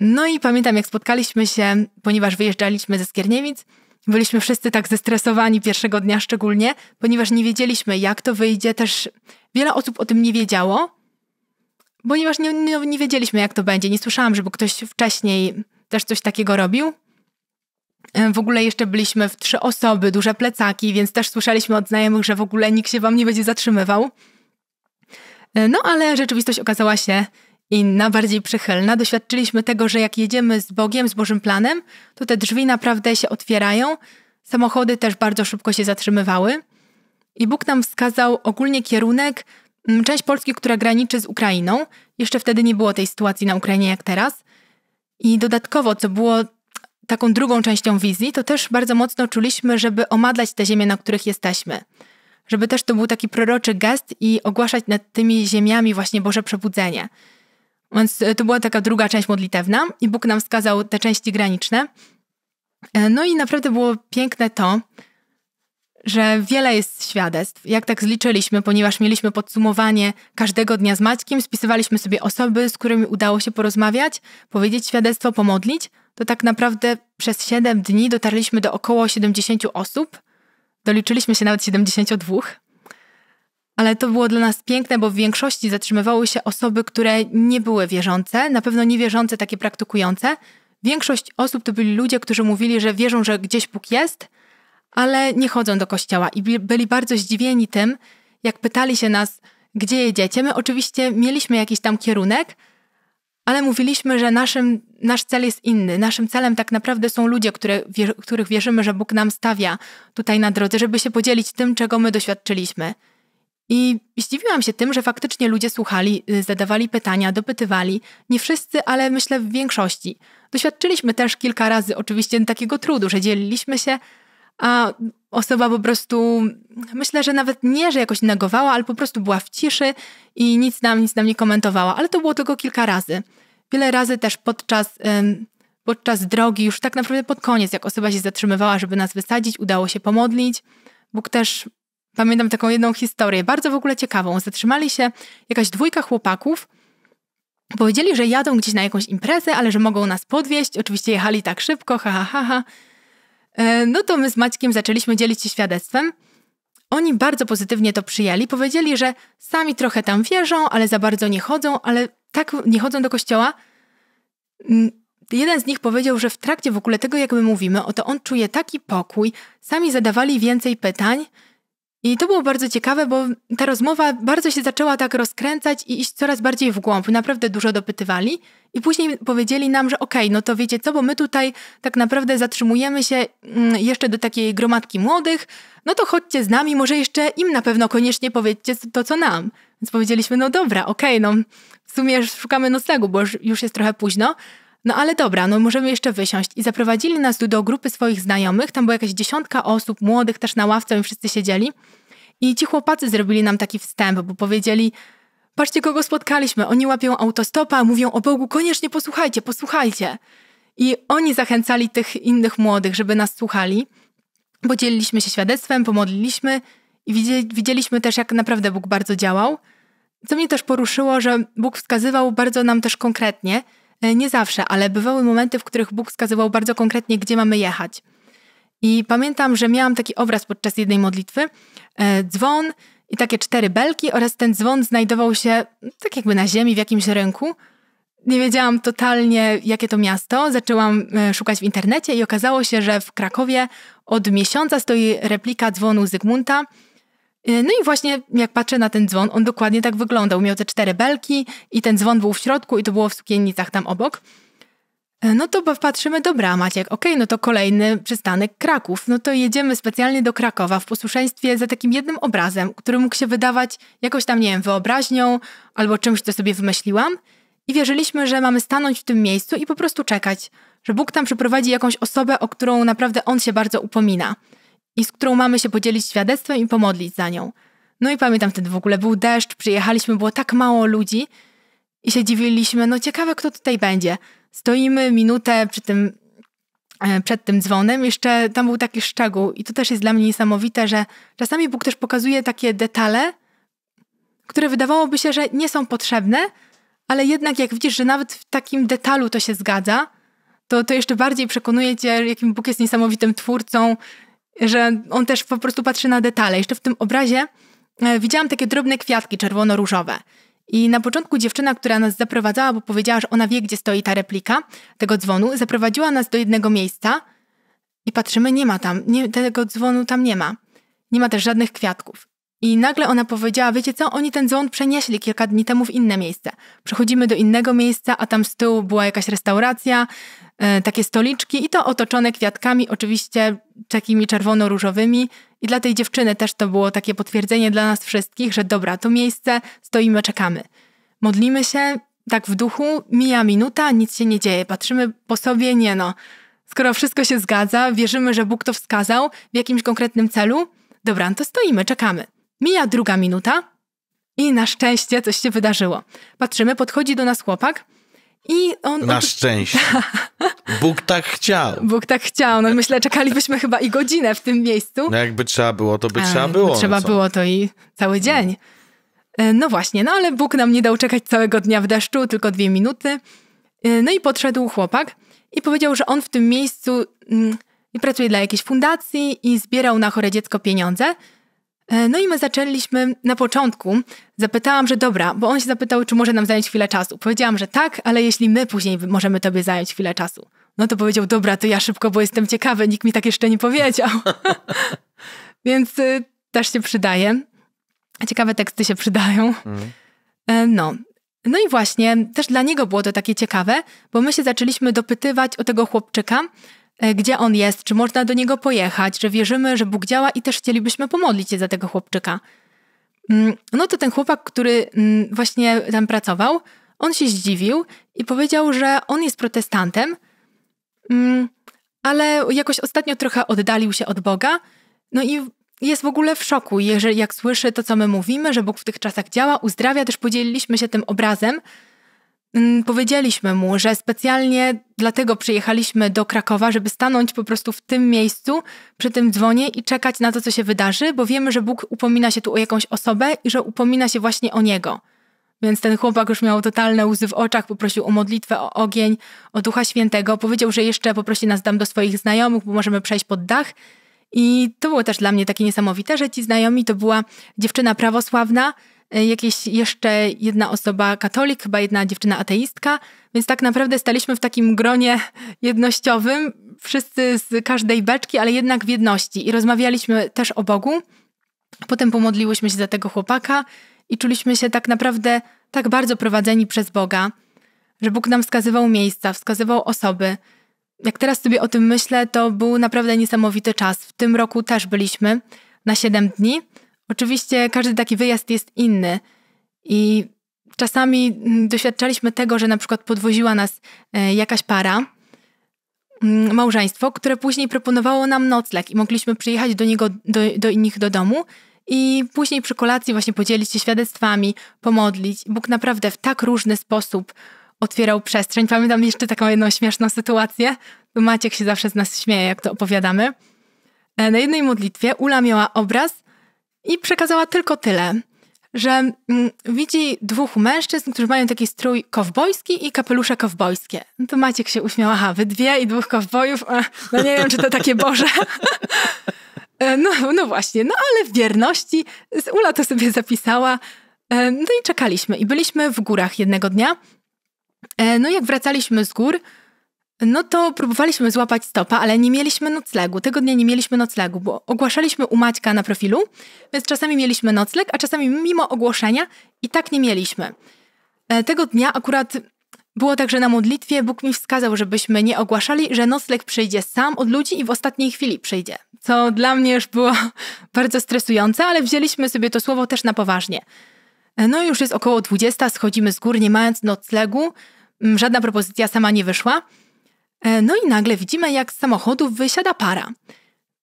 No i pamiętam, jak spotkaliśmy się, ponieważ wyjeżdżaliśmy ze Skierniewic, byliśmy wszyscy tak zestresowani pierwszego dnia szczególnie, ponieważ nie wiedzieliśmy, jak to wyjdzie. Też wiele osób o tym nie wiedziało, ponieważ nie, nie, nie wiedzieliśmy, jak to będzie. Nie słyszałam, żeby ktoś wcześniej też coś takiego robił. W ogóle jeszcze byliśmy w trzy osoby, duże plecaki, więc też słyszeliśmy od znajomych, że w ogóle nikt się wam nie będzie zatrzymywał. No ale rzeczywistość okazała się inna, bardziej przychylna. Doświadczyliśmy tego, że jak jedziemy z Bogiem, z Bożym planem, to te drzwi naprawdę się otwierają. Samochody też bardzo szybko się zatrzymywały. I Bóg nam wskazał ogólnie kierunek, część Polski, która graniczy z Ukrainą. Jeszcze wtedy nie było tej sytuacji na Ukrainie jak teraz. I dodatkowo, co było taką drugą częścią wizji, to też bardzo mocno czuliśmy, żeby omadlać te ziemie, na których jesteśmy. Żeby też to był taki proroczy gest i ogłaszać nad tymi ziemiami właśnie Boże przebudzenie. Więc e, to była taka druga część modlitewna i Bóg nam wskazał te części graniczne. E, no i naprawdę było piękne to, że wiele jest świadectw. Jak tak zliczyliśmy, ponieważ mieliśmy podsumowanie każdego dnia z Maćkiem, spisywaliśmy sobie osoby, z którymi udało się porozmawiać, powiedzieć świadectwo, pomodlić, to tak naprawdę przez 7 dni dotarliśmy do około 70 osób. Doliczyliśmy się nawet 72. Ale to było dla nas piękne, bo w większości zatrzymywały się osoby, które nie były wierzące, na pewno niewierzące, takie praktykujące. Większość osób to byli ludzie, którzy mówili, że wierzą, że gdzieś Bóg jest, ale nie chodzą do kościoła i byli bardzo zdziwieni tym, jak pytali się nas, gdzie jedziecie. My oczywiście mieliśmy jakiś tam kierunek, ale mówiliśmy, że naszym, nasz cel jest inny. Naszym celem tak naprawdę są ludzie, które, których wierzymy, że Bóg nam stawia tutaj na drodze, żeby się podzielić tym, czego my doświadczyliśmy. I zdziwiłam się tym, że faktycznie ludzie słuchali, y, zadawali pytania, dopytywali. Nie wszyscy, ale myślę w większości. Doświadczyliśmy też kilka razy oczywiście takiego trudu, że dzieliliśmy się, a osoba po prostu, myślę, że nawet nie, że jakoś negowała, ale po prostu była w ciszy i nic nam, nic nam nie komentowała, ale to było tylko kilka razy. Wiele razy też podczas, podczas drogi, już tak naprawdę pod koniec, jak osoba się zatrzymywała, żeby nas wysadzić, udało się pomodlić. Bóg też, pamiętam taką jedną historię, bardzo w ogóle ciekawą. Zatrzymali się jakaś dwójka chłopaków, powiedzieli, że jadą gdzieś na jakąś imprezę, ale że mogą nas podwieźć. Oczywiście jechali tak szybko, ha, ha, ha, ha. E, no to my z Maćkiem zaczęliśmy dzielić się świadectwem. Oni bardzo pozytywnie to przyjęli. Powiedzieli, że sami trochę tam wierzą, ale za bardzo nie chodzą, ale tak nie chodzą do kościoła. Mm, jeden z nich powiedział, że w trakcie w ogóle tego, jak my mówimy, oto on czuje taki pokój, sami zadawali więcej pytań i to było bardzo ciekawe, bo ta rozmowa bardzo się zaczęła tak rozkręcać i iść coraz bardziej w głąb. Naprawdę dużo dopytywali i później powiedzieli nam, że okej, okay, no to wiecie co, bo my tutaj tak naprawdę zatrzymujemy się mm, jeszcze do takiej gromadki młodych, no to chodźcie z nami, może jeszcze im na pewno koniecznie powiedzcie to, co nam. Więc powiedzieliśmy, no dobra, okej, okay, no w sumie szukamy noclegu, bo już jest trochę późno. No ale dobra, no możemy jeszcze wysiąść. I zaprowadzili nas tu do grupy swoich znajomych. Tam była jakaś dziesiątka osób, młodych też na ławce i wszyscy siedzieli. I ci chłopacy zrobili nam taki wstęp, bo powiedzieli, patrzcie kogo spotkaliśmy. Oni łapią autostopa, mówią o Bogu, koniecznie posłuchajcie, posłuchajcie. I oni zachęcali tych innych młodych, żeby nas słuchali. Podzieliliśmy się świadectwem, pomodliliśmy i widzieliśmy też, jak naprawdę Bóg bardzo działał. Co mnie też poruszyło, że Bóg wskazywał bardzo nam też konkretnie, nie zawsze, ale bywały momenty, w których Bóg wskazywał bardzo konkretnie, gdzie mamy jechać. I pamiętam, że miałam taki obraz podczas jednej modlitwy. E, dzwon i takie cztery belki oraz ten dzwon znajdował się tak jakby na ziemi w jakimś rynku. Nie wiedziałam totalnie, jakie to miasto. Zaczęłam e, szukać w internecie i okazało się, że w Krakowie od miesiąca stoi replika dzwonu Zygmunta. E, no i właśnie jak patrzę na ten dzwon, on dokładnie tak wyglądał. Miał te cztery belki i ten dzwon był w środku i to było w sukiennicach tam obok. E, no to patrzymy, dobra Maciek, okej, okay, no to kolejny przystanek Kraków. No to jedziemy specjalnie do Krakowa w posłuszeństwie za takim jednym obrazem, który mógł się wydawać jakoś tam, nie wiem, wyobraźnią albo czymś, co sobie wymyśliłam. I wierzyliśmy, że mamy stanąć w tym miejscu i po prostu czekać, że Bóg tam przyprowadzi jakąś osobę, o którą naprawdę On się bardzo upomina i z którą mamy się podzielić świadectwem i pomodlić za nią. No i pamiętam wtedy w ogóle był deszcz, przyjechaliśmy, było tak mało ludzi i się dziwiliśmy, no ciekawe kto tutaj będzie. Stoimy minutę przy tym, e, przed tym dzwonem, jeszcze tam był taki szczegół i to też jest dla mnie niesamowite, że czasami Bóg też pokazuje takie detale, które wydawałoby się, że nie są potrzebne, ale jednak jak widzisz, że nawet w takim detalu to się zgadza, to, to jeszcze bardziej przekonuje cię, jakim Bóg jest niesamowitym twórcą, że on też po prostu patrzy na detale. Jeszcze w tym obrazie e, widziałam takie drobne kwiatki czerwono-różowe. I na początku dziewczyna, która nas zaprowadzała, bo powiedziała, że ona wie, gdzie stoi ta replika tego dzwonu, zaprowadziła nas do jednego miejsca i patrzymy, nie ma tam, nie, tego dzwonu tam nie ma. Nie ma też żadnych kwiatków. I nagle ona powiedziała, wiecie co, oni ten dzwon przenieśli kilka dni temu w inne miejsce. Przechodzimy do innego miejsca, a tam z tyłu była jakaś restauracja, e, takie stoliczki i to otoczone kwiatkami, oczywiście takimi czerwono-różowymi. I dla tej dziewczyny też to było takie potwierdzenie dla nas wszystkich, że dobra, to miejsce, stoimy, czekamy. Modlimy się, tak w duchu, mija minuta, nic się nie dzieje. Patrzymy po sobie, nie no. Skoro wszystko się zgadza, wierzymy, że Bóg to wskazał w jakimś konkretnym celu, dobra, no to stoimy, czekamy. Mija druga minuta i na szczęście coś się wydarzyło. Patrzymy, podchodzi do nas chłopak i on... Na szczęście. Bóg tak chciał. Bóg tak chciał. No myślę, czekalibyśmy chyba i godzinę w tym miejscu. No jakby trzeba było, to by trzeba było. No trzeba no było to i cały dzień. E, no właśnie, no ale Bóg nam nie dał czekać całego dnia w deszczu, tylko dwie minuty. E, no i podszedł chłopak i powiedział, że on w tym miejscu mm, pracuje dla jakiejś fundacji i zbierał na chore dziecko pieniądze. E, no i my zaczęliśmy na początku. Zapytałam, że dobra, bo on się zapytał, czy może nam zająć chwilę czasu. Powiedziałam, że tak, ale jeśli my później możemy tobie zająć chwilę czasu. No to powiedział, dobra, to ja szybko, bo jestem ciekawy, nikt mi tak jeszcze nie powiedział. Więc y, też się przydaje. Ciekawe teksty się przydają. Mhm. E, no. No i właśnie, też dla niego było to takie ciekawe, bo my się zaczęliśmy dopytywać o tego chłopczyka, gdzie on jest, czy można do niego pojechać, że wierzymy, że Bóg działa i też chcielibyśmy pomodlić się za tego chłopczyka. Mm, no to ten chłopak, który mm, właśnie tam pracował, on się zdziwił i powiedział, że on jest protestantem, mm, ale jakoś ostatnio trochę oddalił się od Boga. No i jest w ogóle w szoku, jeżeli jak słyszy to, co my mówimy, że Bóg w tych czasach działa, uzdrawia. Też podzieliliśmy się tym obrazem, powiedzieliśmy mu, że specjalnie dlatego przyjechaliśmy do Krakowa, żeby stanąć po prostu w tym miejscu, przy tym dzwonie i czekać na to, co się wydarzy, bo wiemy, że Bóg upomina się tu o jakąś osobę i że upomina się właśnie o niego. Więc ten chłopak już miał totalne łzy w oczach, poprosił o modlitwę, o ogień, o Ducha Świętego. Powiedział, że jeszcze poprosi nas dam do swoich znajomych, bo możemy przejść pod dach. I to było też dla mnie takie niesamowite, że ci znajomi to była dziewczyna prawosławna, jakieś jeszcze jedna osoba katolik, chyba jedna dziewczyna ateistka, więc tak naprawdę staliśmy w takim gronie jednościowym, wszyscy z każdej beczki, ale jednak w jedności i rozmawialiśmy też o Bogu. Potem pomodliłyśmy się za tego chłopaka i czuliśmy się tak naprawdę tak bardzo prowadzeni przez Boga, że Bóg nam wskazywał miejsca, wskazywał osoby. Jak teraz sobie o tym myślę, to był naprawdę niesamowity czas. W tym roku też byliśmy na 7 dni Oczywiście każdy taki wyjazd jest inny I czasami mm, doświadczaliśmy tego, że na przykład podwoziła nas e, jakaś para, mm, małżeństwo, które później proponowało nam nocleg i mogliśmy przyjechać do niego, do, do nich do domu i później przy kolacji właśnie podzielić się świadectwami, pomodlić. Bóg naprawdę w tak różny sposób otwierał przestrzeń. Pamiętam jeszcze taką jedną śmieszną sytuację. Maciek się zawsze z nas śmieje, jak to opowiadamy. E, na jednej modlitwie Ula miała obraz i przekazała tylko tyle, że mm, widzi dwóch mężczyzn, którzy mają taki strój kowbojski i kapelusze kowbojskie. No to Maciek się uśmiał, aha, wy dwie i dwóch kowbojów, no nie wiem, czy to takie Boże. E, no, no właśnie, no ale w wierności Ula to sobie zapisała. E, no i czekaliśmy i byliśmy w górach jednego dnia. No jak wracaliśmy z gór, no to próbowaliśmy złapać stopa, ale nie mieliśmy noclegu. Tego dnia nie mieliśmy noclegu, bo ogłaszaliśmy u Maćka na profilu, więc czasami mieliśmy nocleg, a czasami mimo ogłoszenia i tak nie mieliśmy. E, tego dnia akurat było tak, że na modlitwie Bóg mi wskazał, żebyśmy nie ogłaszali, że nocleg przyjdzie sam od ludzi i w ostatniej chwili przyjdzie. Co dla mnie już było bardzo stresujące, ale wzięliśmy sobie to słowo też na poważnie. E, no już jest około 20, schodzimy z gór, nie mając noclegu. Mm, żadna propozycja sama nie wyszła. E, no i nagle widzimy, jak z samochodu wysiada para.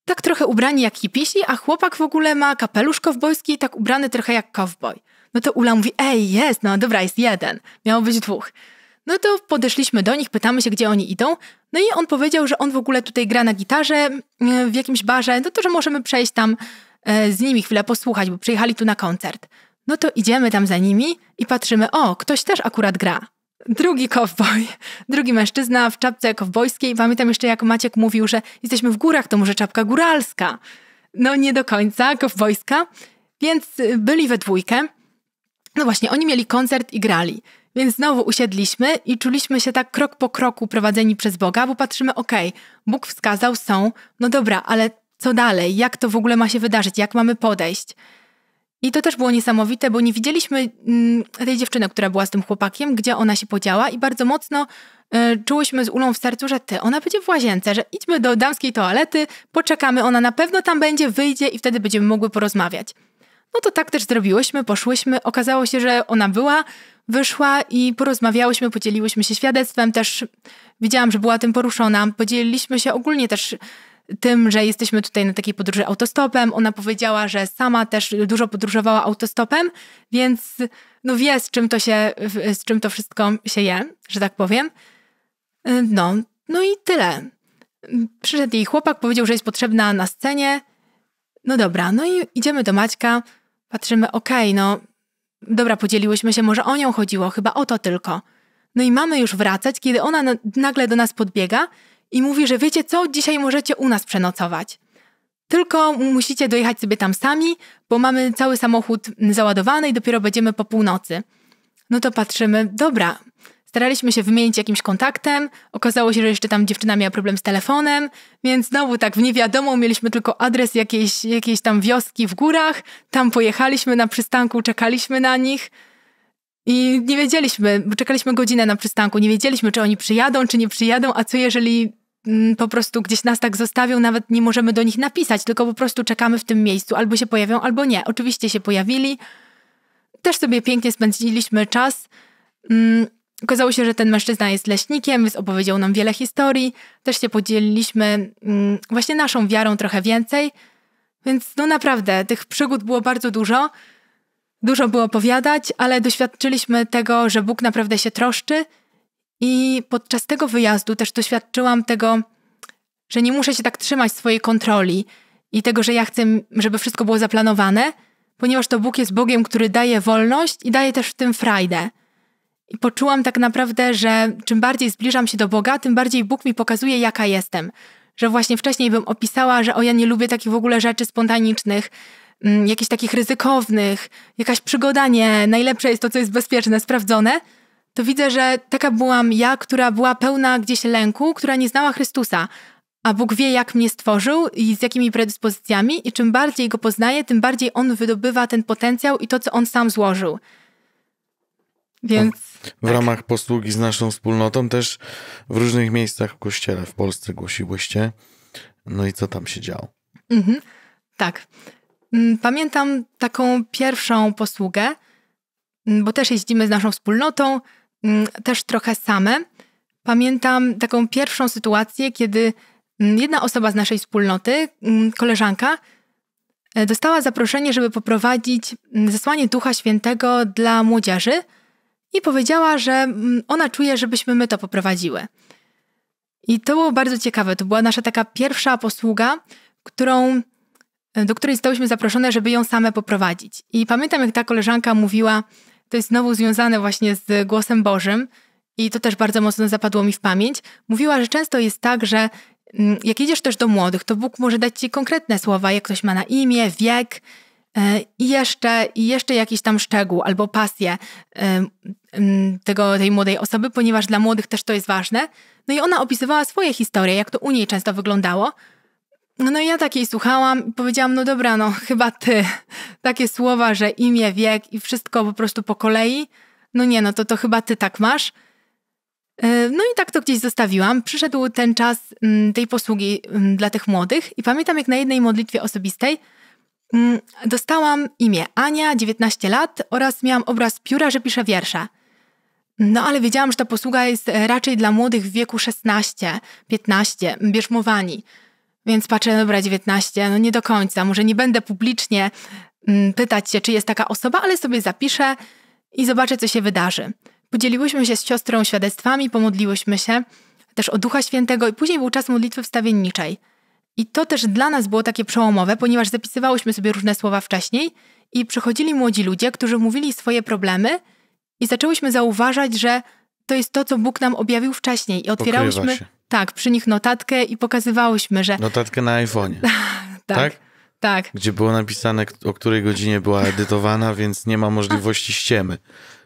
Tak trochę ubrani jak hipisi, a chłopak w ogóle ma kapelusz kowbojski tak ubrany trochę jak kowboj. No to Ula mówi, ej, jest, no dobra, jest jeden. Miało być dwóch. No to podeszliśmy do nich, pytamy się, gdzie oni idą. No i on powiedział, że on w ogóle tutaj gra na gitarze e, w jakimś barze, no to, że możemy przejść tam e, z nimi chwilę posłuchać, bo przyjechali tu na koncert. No to idziemy tam za nimi i patrzymy, o, ktoś też akurat gra. Drugi kowboj, drugi mężczyzna w czapce kowbojskiej. Pamiętam jeszcze, jak Maciek mówił, że jesteśmy w górach, to może czapka góralska. No nie do końca, kowbojska. Więc byli we dwójkę. No właśnie, oni mieli koncert i grali. Więc znowu usiedliśmy i czuliśmy się tak krok po kroku prowadzeni przez Boga, bo patrzymy, okej, okay, Bóg wskazał, są, no dobra, ale co dalej? Jak to w ogóle ma się wydarzyć? Jak mamy podejść? I to też było niesamowite, bo nie widzieliśmy mm, tej dziewczyny, która była z tym chłopakiem, gdzie ona się podziała i bardzo mocno y, czułyśmy z Ulą w sercu, że ty, ona będzie w łazience, że idźmy do damskiej toalety, poczekamy, ona na pewno tam będzie, wyjdzie i wtedy będziemy mogły porozmawiać. No to tak też zrobiłyśmy, poszłyśmy, okazało się, że ona była, wyszła i porozmawiałyśmy, podzieliłyśmy się świadectwem, też widziałam, że była tym poruszona, podzieliliśmy się ogólnie też tym, że jesteśmy tutaj na takiej podróży autostopem. Ona powiedziała, że sama też dużo podróżowała autostopem, więc no wie, z czym to się, z czym to wszystko się je, że tak powiem. No, no i tyle. Przyszedł jej chłopak, powiedział, że jest potrzebna na scenie. No dobra, no i idziemy do Maćka, patrzymy, okej, okay, no dobra, podzieliłyśmy się, może o nią chodziło, chyba o to tylko. No i mamy już wracać, kiedy ona nagle do nas podbiega i mówi, że wiecie co, dzisiaj możecie u nas przenocować. Tylko musicie dojechać sobie tam sami, bo mamy cały samochód załadowany i dopiero będziemy po północy. No to patrzymy, dobra. Staraliśmy się wymienić jakimś kontaktem. Okazało się, że jeszcze tam dziewczyna miała problem z telefonem, więc znowu tak w niewiadomą mieliśmy tylko adres jakiejś, jakiejś tam wioski w górach. Tam pojechaliśmy na przystanku, czekaliśmy na nich. I nie wiedzieliśmy, czekaliśmy godzinę na przystanku, nie wiedzieliśmy, czy oni przyjadą, czy nie przyjadą, a co jeżeli po prostu gdzieś nas tak zostawią, nawet nie możemy do nich napisać, tylko po prostu czekamy w tym miejscu, albo się pojawią, albo nie. Oczywiście się pojawili. Też sobie pięknie spędziliśmy czas. Mm, okazało się, że ten mężczyzna jest leśnikiem, więc opowiedział nam wiele historii. Też się podzieliliśmy mm, właśnie naszą wiarą trochę więcej. Więc no naprawdę, tych przygód było bardzo dużo. Dużo było opowiadać, ale doświadczyliśmy tego, że Bóg naprawdę się troszczy i podczas tego wyjazdu też doświadczyłam tego, że nie muszę się tak trzymać swojej kontroli i tego, że ja chcę, żeby wszystko było zaplanowane, ponieważ to Bóg jest Bogiem, który daje wolność i daje też w tym frajdę. I poczułam tak naprawdę, że czym bardziej zbliżam się do Boga, tym bardziej Bóg mi pokazuje, jaka jestem. Że właśnie wcześniej bym opisała, że o ja nie lubię takich w ogóle rzeczy spontanicznych, mm, jakichś takich ryzykownych, jakaś przygoda nie, najlepsze jest to, co jest bezpieczne, sprawdzone – to widzę, że taka byłam ja, która była pełna gdzieś lęku, która nie znała Chrystusa. A Bóg wie, jak mnie stworzył i z jakimi predyspozycjami, i czym bardziej go poznaje, tym bardziej on wydobywa ten potencjał i to, co on sam złożył. Więc. W tak. ramach posługi z naszą wspólnotą też w różnych miejscach w kościele w Polsce głosiłyście. No i co tam się działo? Mhm, tak. Mm, pamiętam taką pierwszą posługę, mm, bo też jeździmy z naszą wspólnotą, też trochę same. Pamiętam taką pierwszą sytuację, kiedy mm, jedna osoba z naszej wspólnoty, koleżanka, e, dostała zaproszenie, żeby poprowadzić zesłanie Ducha Świętego dla młodzieży i powiedziała, że ona czuje, żebyśmy my to poprowadziły. I to było bardzo ciekawe. To była nasza taka pierwsza posługa, którą, do której zostałyśmy zaproszone, żeby ją same poprowadzić. I pamiętam, jak ta koleżanka mówiła, to jest znowu związane właśnie z głosem Bożym, i to też bardzo mocno zapadło mi w pamięć. Mówiła, że często jest tak, że mm, jak idziesz też do młodych, to Bóg może dać ci konkretne słowa, jak ktoś ma na imię, wiek e, i jeszcze, i jeszcze jakiś tam szczegół albo pasję tego, tej młodej osoby, ponieważ dla młodych też to jest ważne. No i ona opisywała swoje historie, jak to u niej często wyglądało. No i ja takiej słuchałam i powiedziałam, no dobra, no chyba ty. Takie słowa, że imię, wiek i wszystko po prostu po kolei. No nie, no to to chyba ty tak masz. E, no i tak to gdzieś zostawiłam. Przyszedł ten czas mm, tej posługi mm, dla tych młodych i pamiętam jak na jednej modlitwie osobistej mm, dostałam imię Ania, 19 lat oraz miałam obraz pióra, że piszę wiersze. No ale wiedziałam, że ta posługa jest e, raczej dla młodych w wieku 16, 15, bierzmowani. Więc patrzę, dobra, 19, no nie do końca. Może nie będę publicznie mm, pytać się, czy jest taka osoba, ale sobie zapiszę i zobaczę, co się wydarzy. Podzieliłyśmy się z siostrą świadectwami, pomodliłyśmy się też o Ducha Świętego i później był czas modlitwy wstawienniczej. I to też dla nas było takie przełomowe, ponieważ zapisywałyśmy sobie różne słowa wcześniej i przychodzili młodzi ludzie, którzy mówili swoje problemy i zaczęłyśmy zauważać, że to jest to, co Bóg nam objawił wcześniej. I otwierałyśmy tak, przy nich notatkę i pokazywałyśmy, że. Notatkę na iPhone'ie. tak, tak. Tak. Gdzie było napisane, o której godzinie była edytowana, więc nie ma możliwości ściemy.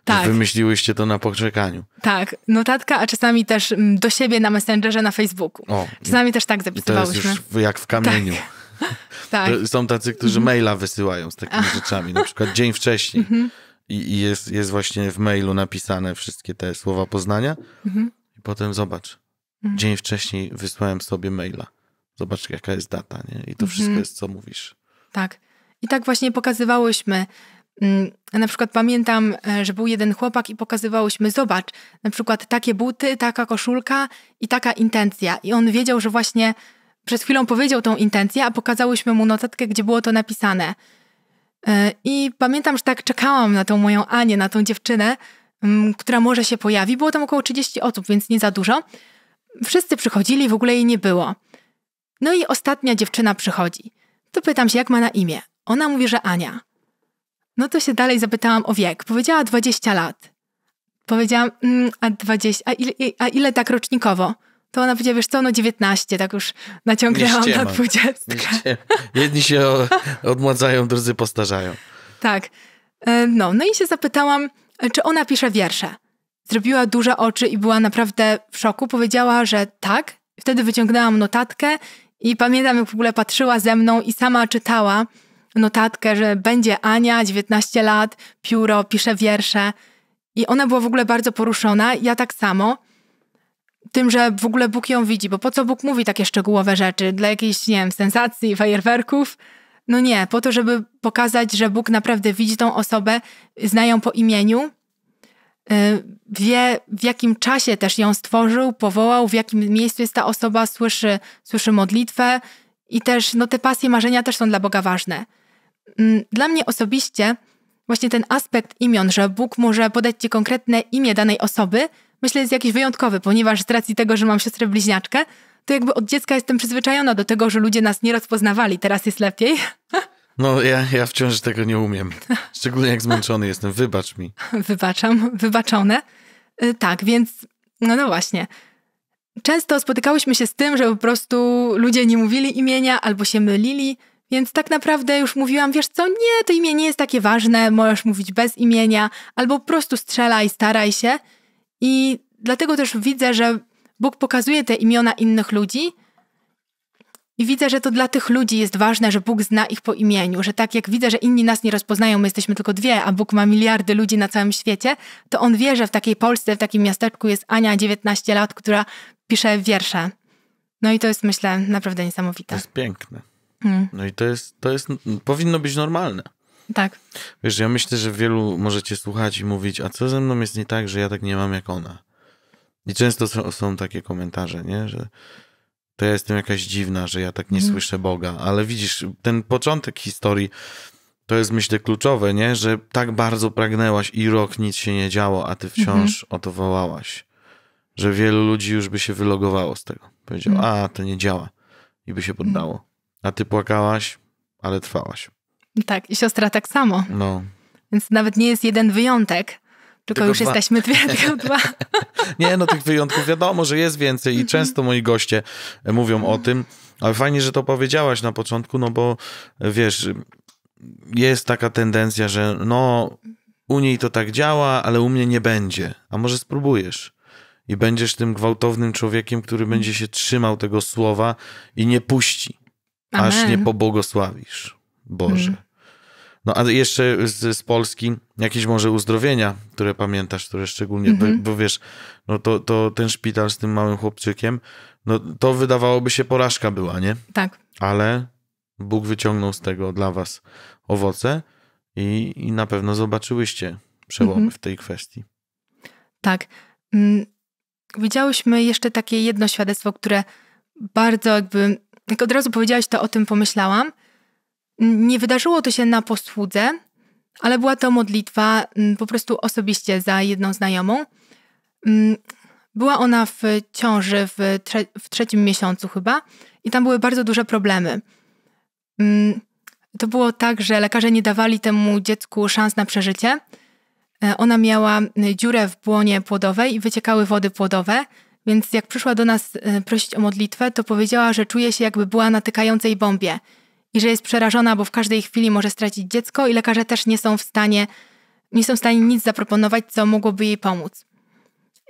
Tak. Wymyśliłyście to na poczekaniu. Tak, notatka, a czasami też mm, do siebie na Messengerze na Facebooku. O, czasami też tak zapisywałyśmy. to jest już jak w kamieniu. Tak. tak. Są tacy, którzy mhm. maila wysyłają z takimi rzeczami, na przykład dzień wcześniej. I, I, jest, jest właśnie w mailu napisane wszystkie te słowa poznania. Mhm. I potem zobacz, mhm. dzień wcześniej wysłałem sobie maila. Zobacz, jaka jest data, nie? I to wszystko mhm. jest, co mówisz. Tak. I tak właśnie pokazywałyśmy. Mm, na przykład pamiętam, e, że był jeden chłopak i pokazywałyśmy, zobacz, na przykład takie buty, taka koszulka i taka intencja. I on wiedział, że właśnie przed chwilą powiedział tą intencję, a pokazałyśmy mu notatkę, gdzie było to napisane. E, I pamiętam, że tak czekałam na tą moją Anię, na tą dziewczynę, która może się pojawi. Było tam około 30 osób, więc nie za dużo. Wszyscy przychodzili, w ogóle jej nie było. No i ostatnia dziewczyna przychodzi. To pytam się, jak ma na imię. Ona mówi, że Ania. No to się dalej zapytałam o wiek. Powiedziała 20 lat. Powiedziałam, mm, a 20, a ile, a ile tak rocznikowo? To ona powiedziała, wiesz co, no 19, tak już naciągnęłam na 20. Jedni się odmładzają, drudzy postarzają. Tak. E, no, no i się zapytałam, czy ona pisze wiersze. Zrobiła duże oczy i była naprawdę w szoku. Powiedziała, że tak. Wtedy wyciągnęłam notatkę i pamiętam, jak w ogóle patrzyła ze mną i sama czytała notatkę, że będzie Ania, 19 lat, pióro, pisze wiersze. I ona była w ogóle bardzo poruszona. Ja tak samo tym, że w ogóle Bóg ją widzi, bo po co Bóg mówi takie szczegółowe rzeczy? Dla jakiejś, nie wiem, sensacji, fajerwerków? No nie, po to, żeby pokazać, że Bóg naprawdę widzi tą osobę, zna ją po imieniu, y, wie w jakim czasie też ją stworzył, powołał, w jakim miejscu jest ta osoba, słyszy, słyszy modlitwę i też no, te pasje, marzenia też są dla Boga ważne. Mm, dla mnie osobiście właśnie ten aspekt imion, że Bóg może podać ci konkretne imię danej osoby, myślę, jest jakiś wyjątkowy, ponieważ z racji tego, że mam siostrę bliźniaczkę, to jakby od dziecka jestem przyzwyczajona do tego, że ludzie nas nie rozpoznawali. Teraz jest lepiej. No, ja, ja wciąż tego nie umiem. Szczególnie jak zmęczony jestem. Wybacz mi. Wybaczam, wybaczone. Y, tak, więc no, no właśnie. Często spotykałyśmy się z tym, że po prostu ludzie nie mówili imienia albo się mylili, więc tak naprawdę już mówiłam, wiesz co, nie, to imię nie jest takie ważne, możesz mówić bez imienia, albo po prostu strzelaj, staraj się. I dlatego też widzę, że Bóg pokazuje te imiona innych ludzi i widzę, że to dla tych ludzi jest ważne, że Bóg zna ich po imieniu, że tak jak widzę, że inni nas nie rozpoznają, my jesteśmy tylko dwie, a Bóg ma miliardy ludzi na całym świecie, to On wie, że w takiej Polsce, w takim miasteczku jest Ania, 19 lat, która pisze wiersze. No i to jest, myślę, naprawdę niesamowite. To jest piękne. Hmm. No i to jest, to jest, powinno być normalne. Tak. Wiesz, ja myślę, że wielu możecie słuchać i mówić, a co ze mną jest nie tak, że ja tak nie mam jak ona. I często są, są takie komentarze, nie? Że to ja jestem jakaś dziwna, że ja tak nie Mhm. słyszę Boga. Ale widzisz, ten początek historii to jest myślę kluczowe, nie? Że tak bardzo pragnęłaś i rok nic się nie działo, a ty wciąż o to wołałaś. Że wielu ludzi już by się wylogowało z tego. Powiedział, Mhm. a to nie działa. I by się poddało. A ty płakałaś, ale trwałaś. Tak, i siostra tak samo. No. Więc nawet nie jest jeden wyjątek, tylko, Tylko już dwa. jesteśmy dwie, tylko dwa. Nie, no tych wyjątków wiadomo, że jest więcej i często moi goście mówią o tym, ale fajnie, że to powiedziałaś na początku, no bo wiesz, jest taka tendencja, że no u niej to tak działa, ale u mnie nie będzie. A może spróbujesz? I będziesz tym gwałtownym człowiekiem, który będzie się trzymał tego słowa i nie puści, aż Amen. nie pobłogosławisz. Boże. Mm. No a jeszcze z, z Polski jakieś może uzdrowienia, które pamiętasz, które szczególnie, bo, Mhm. bo wiesz, no to, to ten szpital z tym małym chłopczykiem, no to wydawałoby się porażka była, nie? Tak. Ale Bóg wyciągnął z tego dla was owoce i, i na pewno zobaczyłyście przełomy Mhm. w tej kwestii. Tak. Mm, Widziałyśmy jeszcze takie jedno świadectwo, które bardzo jakby, jak od razu powiedziałaś, to o tym pomyślałam. Nie wydarzyło to się na posłudze, ale była to modlitwa po prostu osobiście za jedną znajomą. Była ona w ciąży w, w trzecim miesiącu chyba i tam były bardzo duże problemy. To było tak, że lekarze nie dawali temu dziecku szans na przeżycie. E, Ona miała dziurę w błonie płodowej i wyciekały wody płodowe, więc jak przyszła do nas y, prosić o modlitwę, to powiedziała, że czuje się jakby była na tykającej bombie i że jest przerażona, bo w każdej chwili może stracić dziecko i lekarze też nie są w stanie, nie są w stanie nic zaproponować, co mogłoby jej pomóc.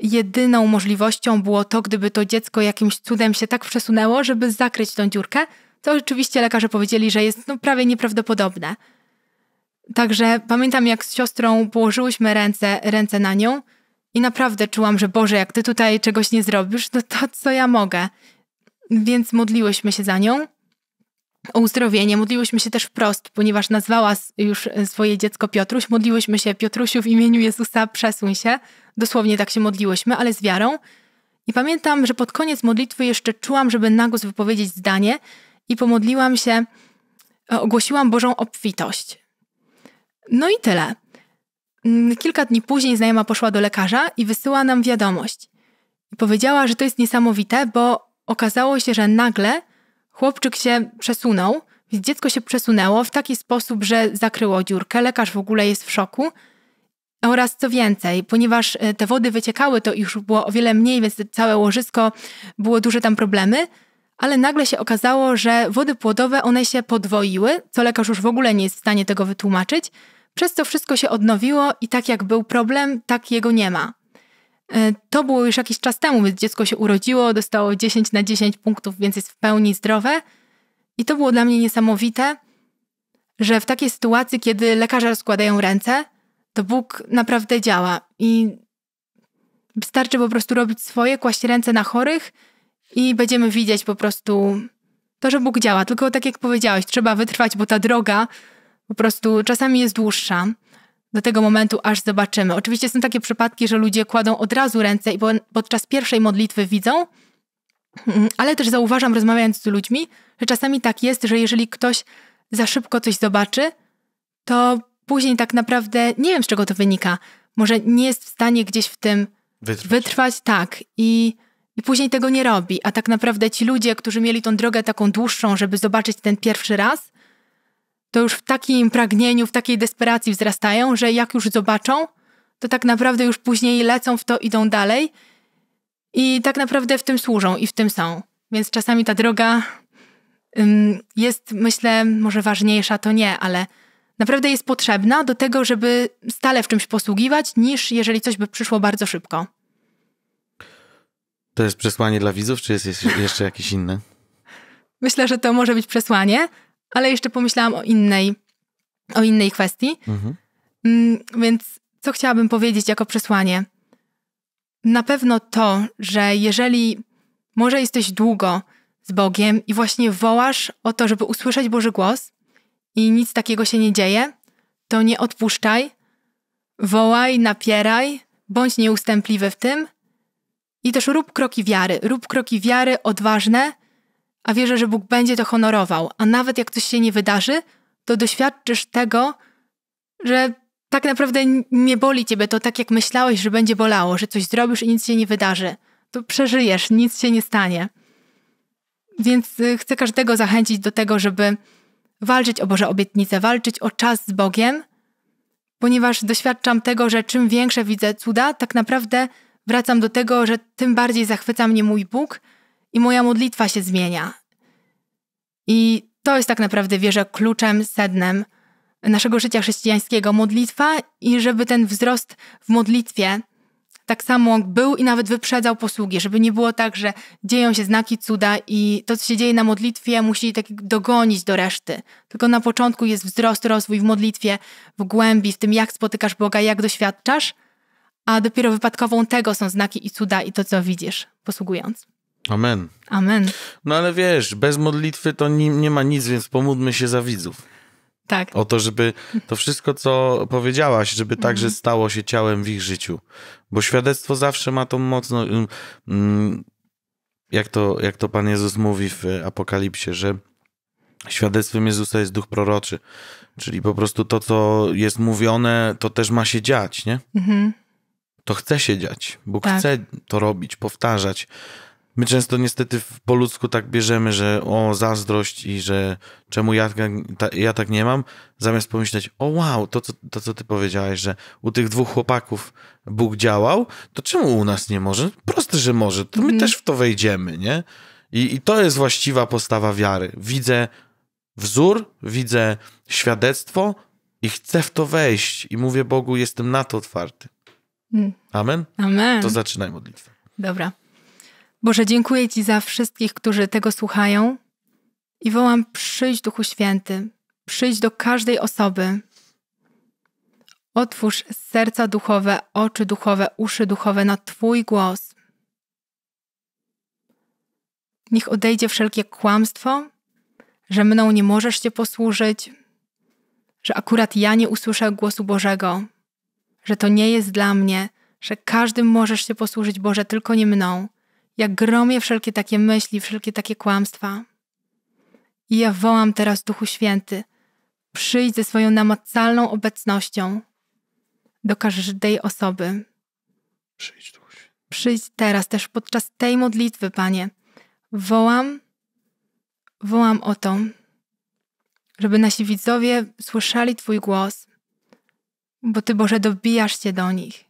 Jedyną możliwością było to, gdyby to dziecko jakimś cudem się tak przesunęło, żeby zakryć tą dziurkę, co oczywiście lekarze powiedzieli, że jest no, prawie nieprawdopodobne. Także pamiętam, jak z siostrą położyłyśmy ręce, ręce na nią i naprawdę czułam, że Boże, jak ty tutaj czegoś nie zrobisz, no to co ja mogę? Więc modliłyśmy się za nią o uzdrowienie. Modliłyśmy się też wprost, ponieważ nazwała już swoje dziecko Piotruś. Modliłyśmy się, Piotrusiu, w imieniu Jezusa przesuń się. Dosłownie tak się modliłyśmy, ale z wiarą. I pamiętam, że pod koniec modlitwy jeszcze czułam, żeby na głos wypowiedzieć zdanie i pomodliłam się, e, ogłosiłam Bożą obfitość. No i tyle. Mm, Kilka dni później znajoma poszła do lekarza i wysyła nam wiadomość. Powiedziała, że to jest niesamowite, bo okazało się, że nagle chłopczyk się przesunął, więc dziecko się przesunęło w taki sposób, że zakryło dziurkę. Lekarz w ogóle jest w szoku. Oraz co więcej, ponieważ e, te wody wyciekały, to już było o wiele mniej, więc całe łożysko było duże tam problemy, ale nagle się okazało, że wody płodowe one się podwoiły, co lekarz już w ogóle nie jest w stanie tego wytłumaczyć, przez co wszystko się odnowiło i tak jak był problem, tak jego nie ma. E, To było już jakiś czas temu, więc dziecko się urodziło, dostało 10 na 10 punktów, więc jest w pełni zdrowe. I to było dla mnie niesamowite, że w takiej sytuacji, kiedy lekarze rozkładają ręce, to Bóg naprawdę działa i wystarczy po prostu robić swoje, kłaść ręce na chorych i będziemy widzieć po prostu to, że Bóg działa. Tylko tak jak powiedziałeś, trzeba wytrwać, bo ta droga po prostu czasami jest dłuższa do tego momentu, aż zobaczymy. Oczywiście są takie przypadki, że ludzie kładą od razu ręce i po- podczas pierwszej modlitwy widzą, ale też zauważam, rozmawiając z ludźmi, że czasami tak jest, że jeżeli ktoś za szybko coś zobaczy, to później tak naprawdę nie wiem, z czego to wynika. Może nie jest w stanie gdzieś w tym Wytrwać. wytrwać, tak, i, i później tego nie robi. A tak naprawdę ci ludzie, którzy mieli tą drogę taką dłuższą, żeby zobaczyć ten pierwszy raz, to już w takim pragnieniu, w takiej desperacji wzrastają, że jak już zobaczą, to tak naprawdę już później lecą w to, idą dalej i tak naprawdę w tym służą i w tym są. Więc czasami ta droga ym, jest, myślę, może ważniejsza, to nie, ale naprawdę jest potrzebna do tego, żeby stale w czymś posługiwać, niż jeżeli coś by przyszło bardzo szybko. To jest przesłanie dla widzów, czy jest jeszcze- jeszcze jakieś inne? Myślę, że to może być przesłanie, ale jeszcze pomyślałam o innej, o innej kwestii. Mhm. Mm, Więc co chciałabym powiedzieć jako przesłanie? Na pewno to, że jeżeli może jesteś długo z Bogiem i właśnie wołasz o to, żeby usłyszeć Boży głos i nic takiego się nie dzieje, to nie odpuszczaj, wołaj, napieraj, bądź nieustępliwy w tym i też rób kroki wiary. Rób kroki wiary odważne, a wierzę, że Bóg będzie to honorował. A nawet jak coś się nie wydarzy, to doświadczysz tego, że tak naprawdę nie boli ciebie to tak, jak myślałeś, że będzie bolało, że coś zrobisz i nic się nie wydarzy. To przeżyjesz, nic się nie stanie. Więc y, chcę każdego zachęcić do tego, żeby walczyć o Boże obietnice, walczyć o czas z Bogiem, ponieważ doświadczam tego, że czym większe widzę cuda, tak naprawdę wracam do tego, że tym bardziej zachwyca mnie mój Bóg i moja modlitwa się zmienia. I to jest tak naprawdę, wierzę, kluczem, sednem naszego życia chrześcijańskiego. Modlitwa i żeby ten wzrost w modlitwie tak samo był i nawet wyprzedzał posługi, żeby nie było tak, że dzieją się znaki cuda i to, co się dzieje na modlitwie, musi tak dogonić do reszty. Tylko na początku jest wzrost, rozwój w modlitwie, w głębi, w tym, jak spotykasz Boga, jak doświadczasz, a dopiero wypadkową tego są znaki i cuda i to, co widzisz, posługując. Amen. Amen. No ale wiesz, bez modlitwy to nie, nie ma nic, więc pomódlmy się za widzów. Tak. O to, żeby to wszystko, co powiedziałaś, żeby także mhm. stało się ciałem w ich życiu. Bo świadectwo zawsze ma tą mocno. Jak to, jak to Pan Jezus mówi w Apokalipsie, że świadectwem Jezusa jest duch proroczy. Czyli po prostu to, co jest mówione, to też ma się dziać, nie? Mhm. To chce się dziać. Bóg tak. chce to robić, powtarzać. My często niestety po ludzku tak bierzemy, że o zazdrość i że czemu ja, ja tak nie mam, zamiast pomyśleć, o wow, to, to, to co ty powiedziałeś, że u tych dwóch chłopaków Bóg działał, to czemu u nas nie może? Proste, że może, to my mm. też w to wejdziemy, nie? I, I to jest właściwa postawa wiary. Widzę wzór, widzę świadectwo i chcę w to wejść i mówię Bogu, jestem na to otwarty. Mm. Amen? Amen. To zaczynaj modlitwę. Dobra. Boże, dziękuję Ci za wszystkich, którzy tego słuchają i wołam: przyjdź, Duchu Święty, przyjdź do każdej osoby. Otwórz serca duchowe, oczy duchowe, uszy duchowe na Twój głos. Niech odejdzie wszelkie kłamstwo, że mną nie możesz Cię posłużyć, że akurat ja nie usłyszę głosu Bożego, że to nie jest dla mnie, że każdym możesz się posłużyć, Boże, tylko nie mną jak gromię wszelkie takie myśli, wszelkie takie kłamstwa. I ja wołam teraz, Duchu Święty, przyjdź ze swoją namacalną obecnością do każdej osoby. Przyjdź, Duchu Święty. Przyjdź teraz też podczas tej modlitwy, Panie. Wołam, wołam o to, żeby nasi widzowie słyszeli Twój głos, bo Ty, Boże, dobijasz się do nich.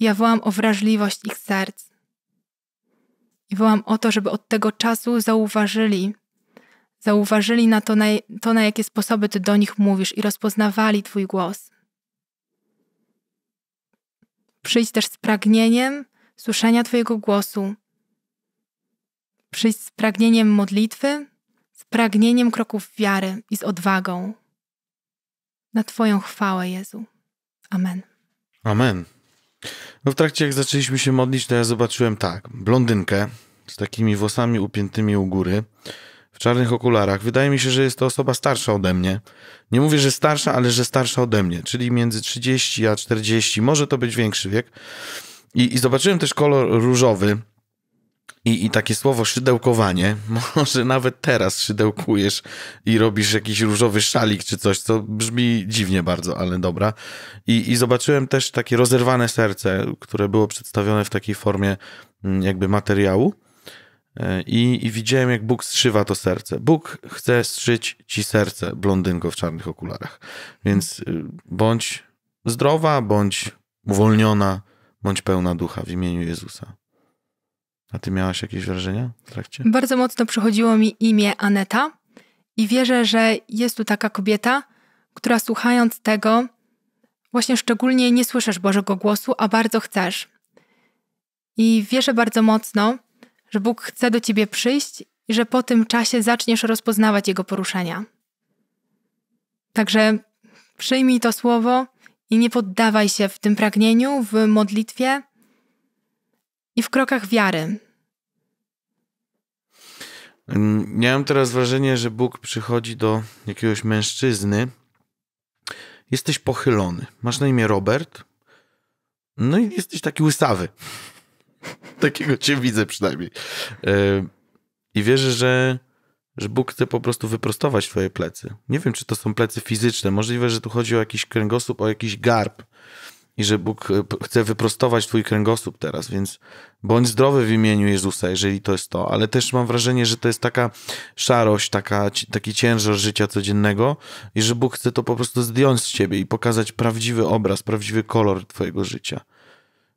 Ja wołam o wrażliwość ich serc i wołam o to, żeby od tego czasu zauważyli, zauważyli na to, na, to, na jakie sposoby Ty do nich mówisz i rozpoznawali Twój głos. Przyjdź też z pragnieniem słyszenia Twojego głosu. Przyjdź z pragnieniem modlitwy, z pragnieniem kroków wiary i z odwagą. Na Twoją chwałę, Jezu. Amen. Amen. No w trakcie jak zaczęliśmy się modlić, to ja zobaczyłem tak, blondynkę z takimi włosami upiętymi u góry, w czarnych okularach. Wydaje mi się, że jest to osoba starsza ode mnie. Nie mówię, że starsza, ale że starsza ode mnie, czyli między 30 a 40, może to być większy wiek. I, i zobaczyłem też kolor różowy, i, I takie słowo szydełkowanie, może nawet teraz szydełkujesz i robisz jakiś różowy szalik czy coś, co brzmi dziwnie bardzo, ale dobra. I, I zobaczyłem też takie rozerwane serce, które było przedstawione w takiej formie mm, jakby materiału. E, I, I widziałem, jak Bóg strzywa to serce. Bóg chce strzyć ci serce, blondynko w czarnych okularach. Więc y, bądź zdrowa, bądź uwolniona, bądź pełna ducha w imieniu Jezusa. A ty miałaś jakieś wrażenia w trakcie? Bardzo mocno przychodziło mi imię Aneta i wierzę, że jest tu taka kobieta, która słuchając tego, właśnie szczególnie nie słyszysz Bożego głosu, a bardzo chcesz. I wierzę bardzo mocno, że Bóg chce do ciebie przyjść i że po tym czasie zaczniesz rozpoznawać Jego poruszenia. Także przyjmij to słowo i nie poddawaj się w tym pragnieniu, w modlitwie i w krokach wiary. Miałem teraz wrażenie, że Bóg przychodzi do jakiegoś mężczyzny jesteś pochylony. Masz na imię Robert, no i jesteś taki łysawy. Takiego cię widzę przynajmniej. I wierzę, że, że Bóg chce po prostu wyprostować twoje plecy. Nie wiem, czy to są plecy fizyczne. Możliwe, że tu chodzi o jakiś kręgosłup, o jakiś garb i że Bóg e, chce wyprostować twój kręgosłup teraz, więc bądź zdrowy w imieniu Jezusa, jeżeli to jest to, ale też mam wrażenie, że to jest taka szarość, taka, taki ciężar życia codziennego i że Bóg chce to po prostu zdjąć z ciebie i pokazać prawdziwy obraz, prawdziwy kolor twojego życia.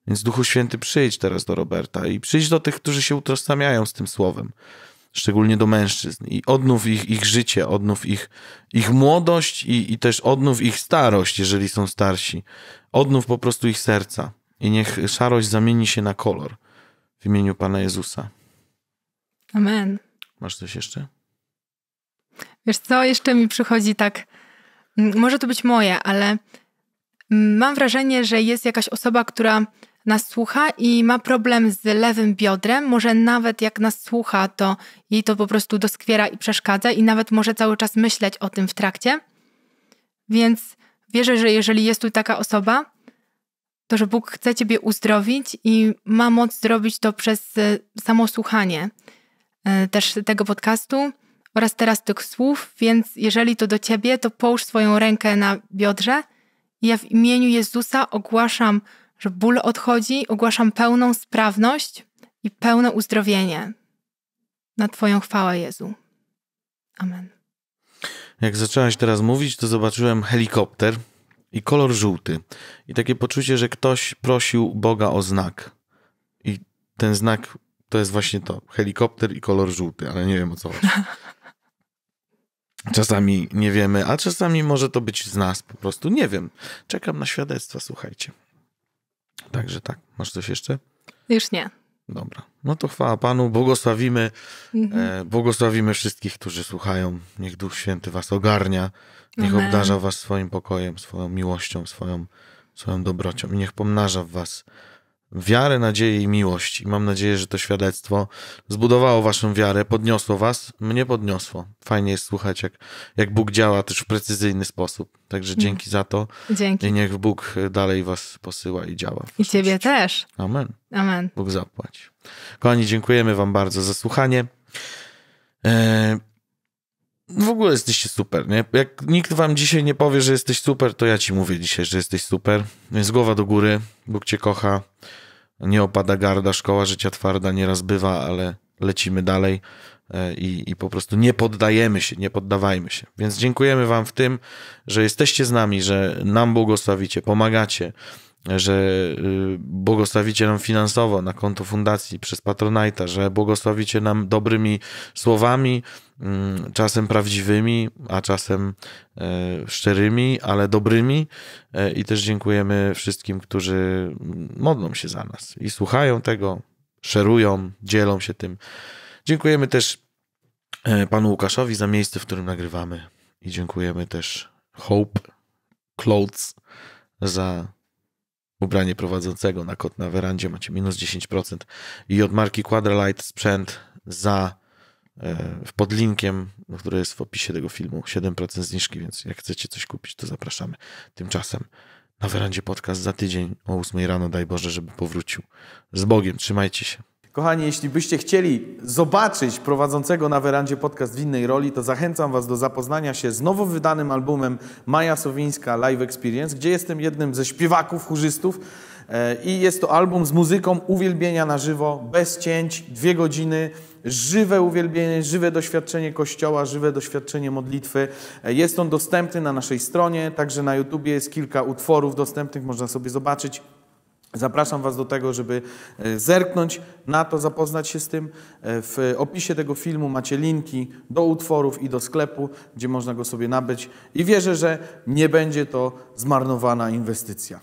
Więc Duchu Święty przyjdź teraz do Roberta i przyjdź do tych, którzy się utożsamiają z tym słowem szczególnie do mężczyzn i odnów ich, ich życie, odnów ich, ich młodość i, i też odnów ich starość, jeżeli są starsi. Odnów po prostu ich serca i niech szarość zamieni się na kolor w imieniu Pana Jezusa. Amen. Masz coś jeszcze? Wiesz co, jeszcze mi przychodzi tak, może to być moje, ale mam wrażenie, że jest jakaś osoba, która nas słucha i ma problem z lewym biodrem, może nawet jak nas słucha, to jej to po prostu doskwiera i przeszkadza i nawet może cały czas myśleć o tym w trakcie. Więc wierzę, że jeżeli jest tu taka osoba, to że Bóg chce Ciebie uzdrowić i ma moc zrobić to przez e, samo słuchanie e, też tego podcastu oraz teraz tych słów, więc jeżeli to do Ciebie, to połóż swoją rękę na biodrze. Ja w imieniu Jezusa ogłaszam że ból odchodzi, ogłaszam pełną sprawność i pełne uzdrowienie. Na Twoją chwałę, Jezu. Amen. Jak zaczęłaś teraz mówić, to zobaczyłem helikopter i kolor żółty. I takie poczucie, że ktoś prosił Boga o znak. I ten znak to jest właśnie to. Helikopter i kolor żółty, ale nie wiem o co chodzi. Czasami nie wiemy, a czasami może to być z nas po prostu. Nie wiem. Czekam na świadectwa, słuchajcie. Także tak. Masz coś jeszcze? Już nie. Dobra. No to chwała Panu. Błogosławimy, mhm. e, błogosławimy wszystkich, którzy słuchają. Niech Duch Święty was ogarnia. Niech Amen. obdarza was swoim pokojem, swoją miłością, swoją, swoją dobrocią. I niech pomnaża w was wiarę, nadzieję i miłość. I mam nadzieję, że to świadectwo zbudowało waszą wiarę, podniosło was, mnie podniosło. Fajnie jest słuchać, jak, jak Bóg działa też w precyzyjny sposób. Także mm. dzięki za to. Dzięki. I niech Bóg dalej was posyła i działa. I ciebie życiu. też. Amen. Amen. Bóg zapłać. Kochani, dziękujemy wam bardzo za słuchanie. E, w ogóle jesteście super, nie? Jak nikt wam dzisiaj nie powie, że jesteś super, to ja ci mówię dzisiaj, że jesteś super. Więc głowa do góry, Bóg cię kocha, nie opada garda, szkoła życia twarda nieraz bywa, ale lecimy dalej e, i, i po prostu nie poddajemy się, nie poddawajmy się. Więc dziękujemy wam w tym, że jesteście z nami, że nam błogosławicie, pomagacie, że y, błogosławicie nam finansowo na konto fundacji przez Patronite'a, że błogosławicie nam dobrymi słowami, mm, czasem prawdziwymi, a czasem e, szczerymi, ale dobrymi. E, I też dziękujemy wszystkim, którzy modlą się za nas i słuchają tego, szerują, dzielą się tym. Dziękujemy też e, panu Łukaszowi za miejsce, w którym nagrywamy. I dziękujemy też Hope Clothes za ubranie prowadzącego na kot na werandzie macie minus 10% i od marki Quadralight sprzęt za e, pod linkiem, który jest w opisie tego filmu, 7% zniżki, więc jak chcecie coś kupić, to zapraszamy. Tymczasem na werandzie podcast za tydzień o 8 rano, daj Boże, żeby powrócił. Z Bogiem, trzymajcie się. Kochani, jeśli byście chcieli zobaczyć prowadzącego na werandzie podcast w innej roli, to zachęcam Was do zapoznania się z nowo wydanym albumem Maja Sowińska Live Experience, gdzie jestem jednym ze śpiewaków, chórzystów. E, I jest to album z muzyką uwielbienia na żywo, bez cięć, dwie godziny, żywe uwielbienie, żywe doświadczenie Kościoła, żywe doświadczenie modlitwy. E, jest on dostępny na naszej stronie, także na YouTubie jest kilka utworów dostępnych, można sobie zobaczyć. Zapraszam Was do tego, żeby e, zerknąć na to, zapoznać się z tym. E, w opisie tego filmu macie linki do utworów i do sklepu, gdzie można go sobie nabyć i wierzę, że nie będzie to zmarnowana inwestycja.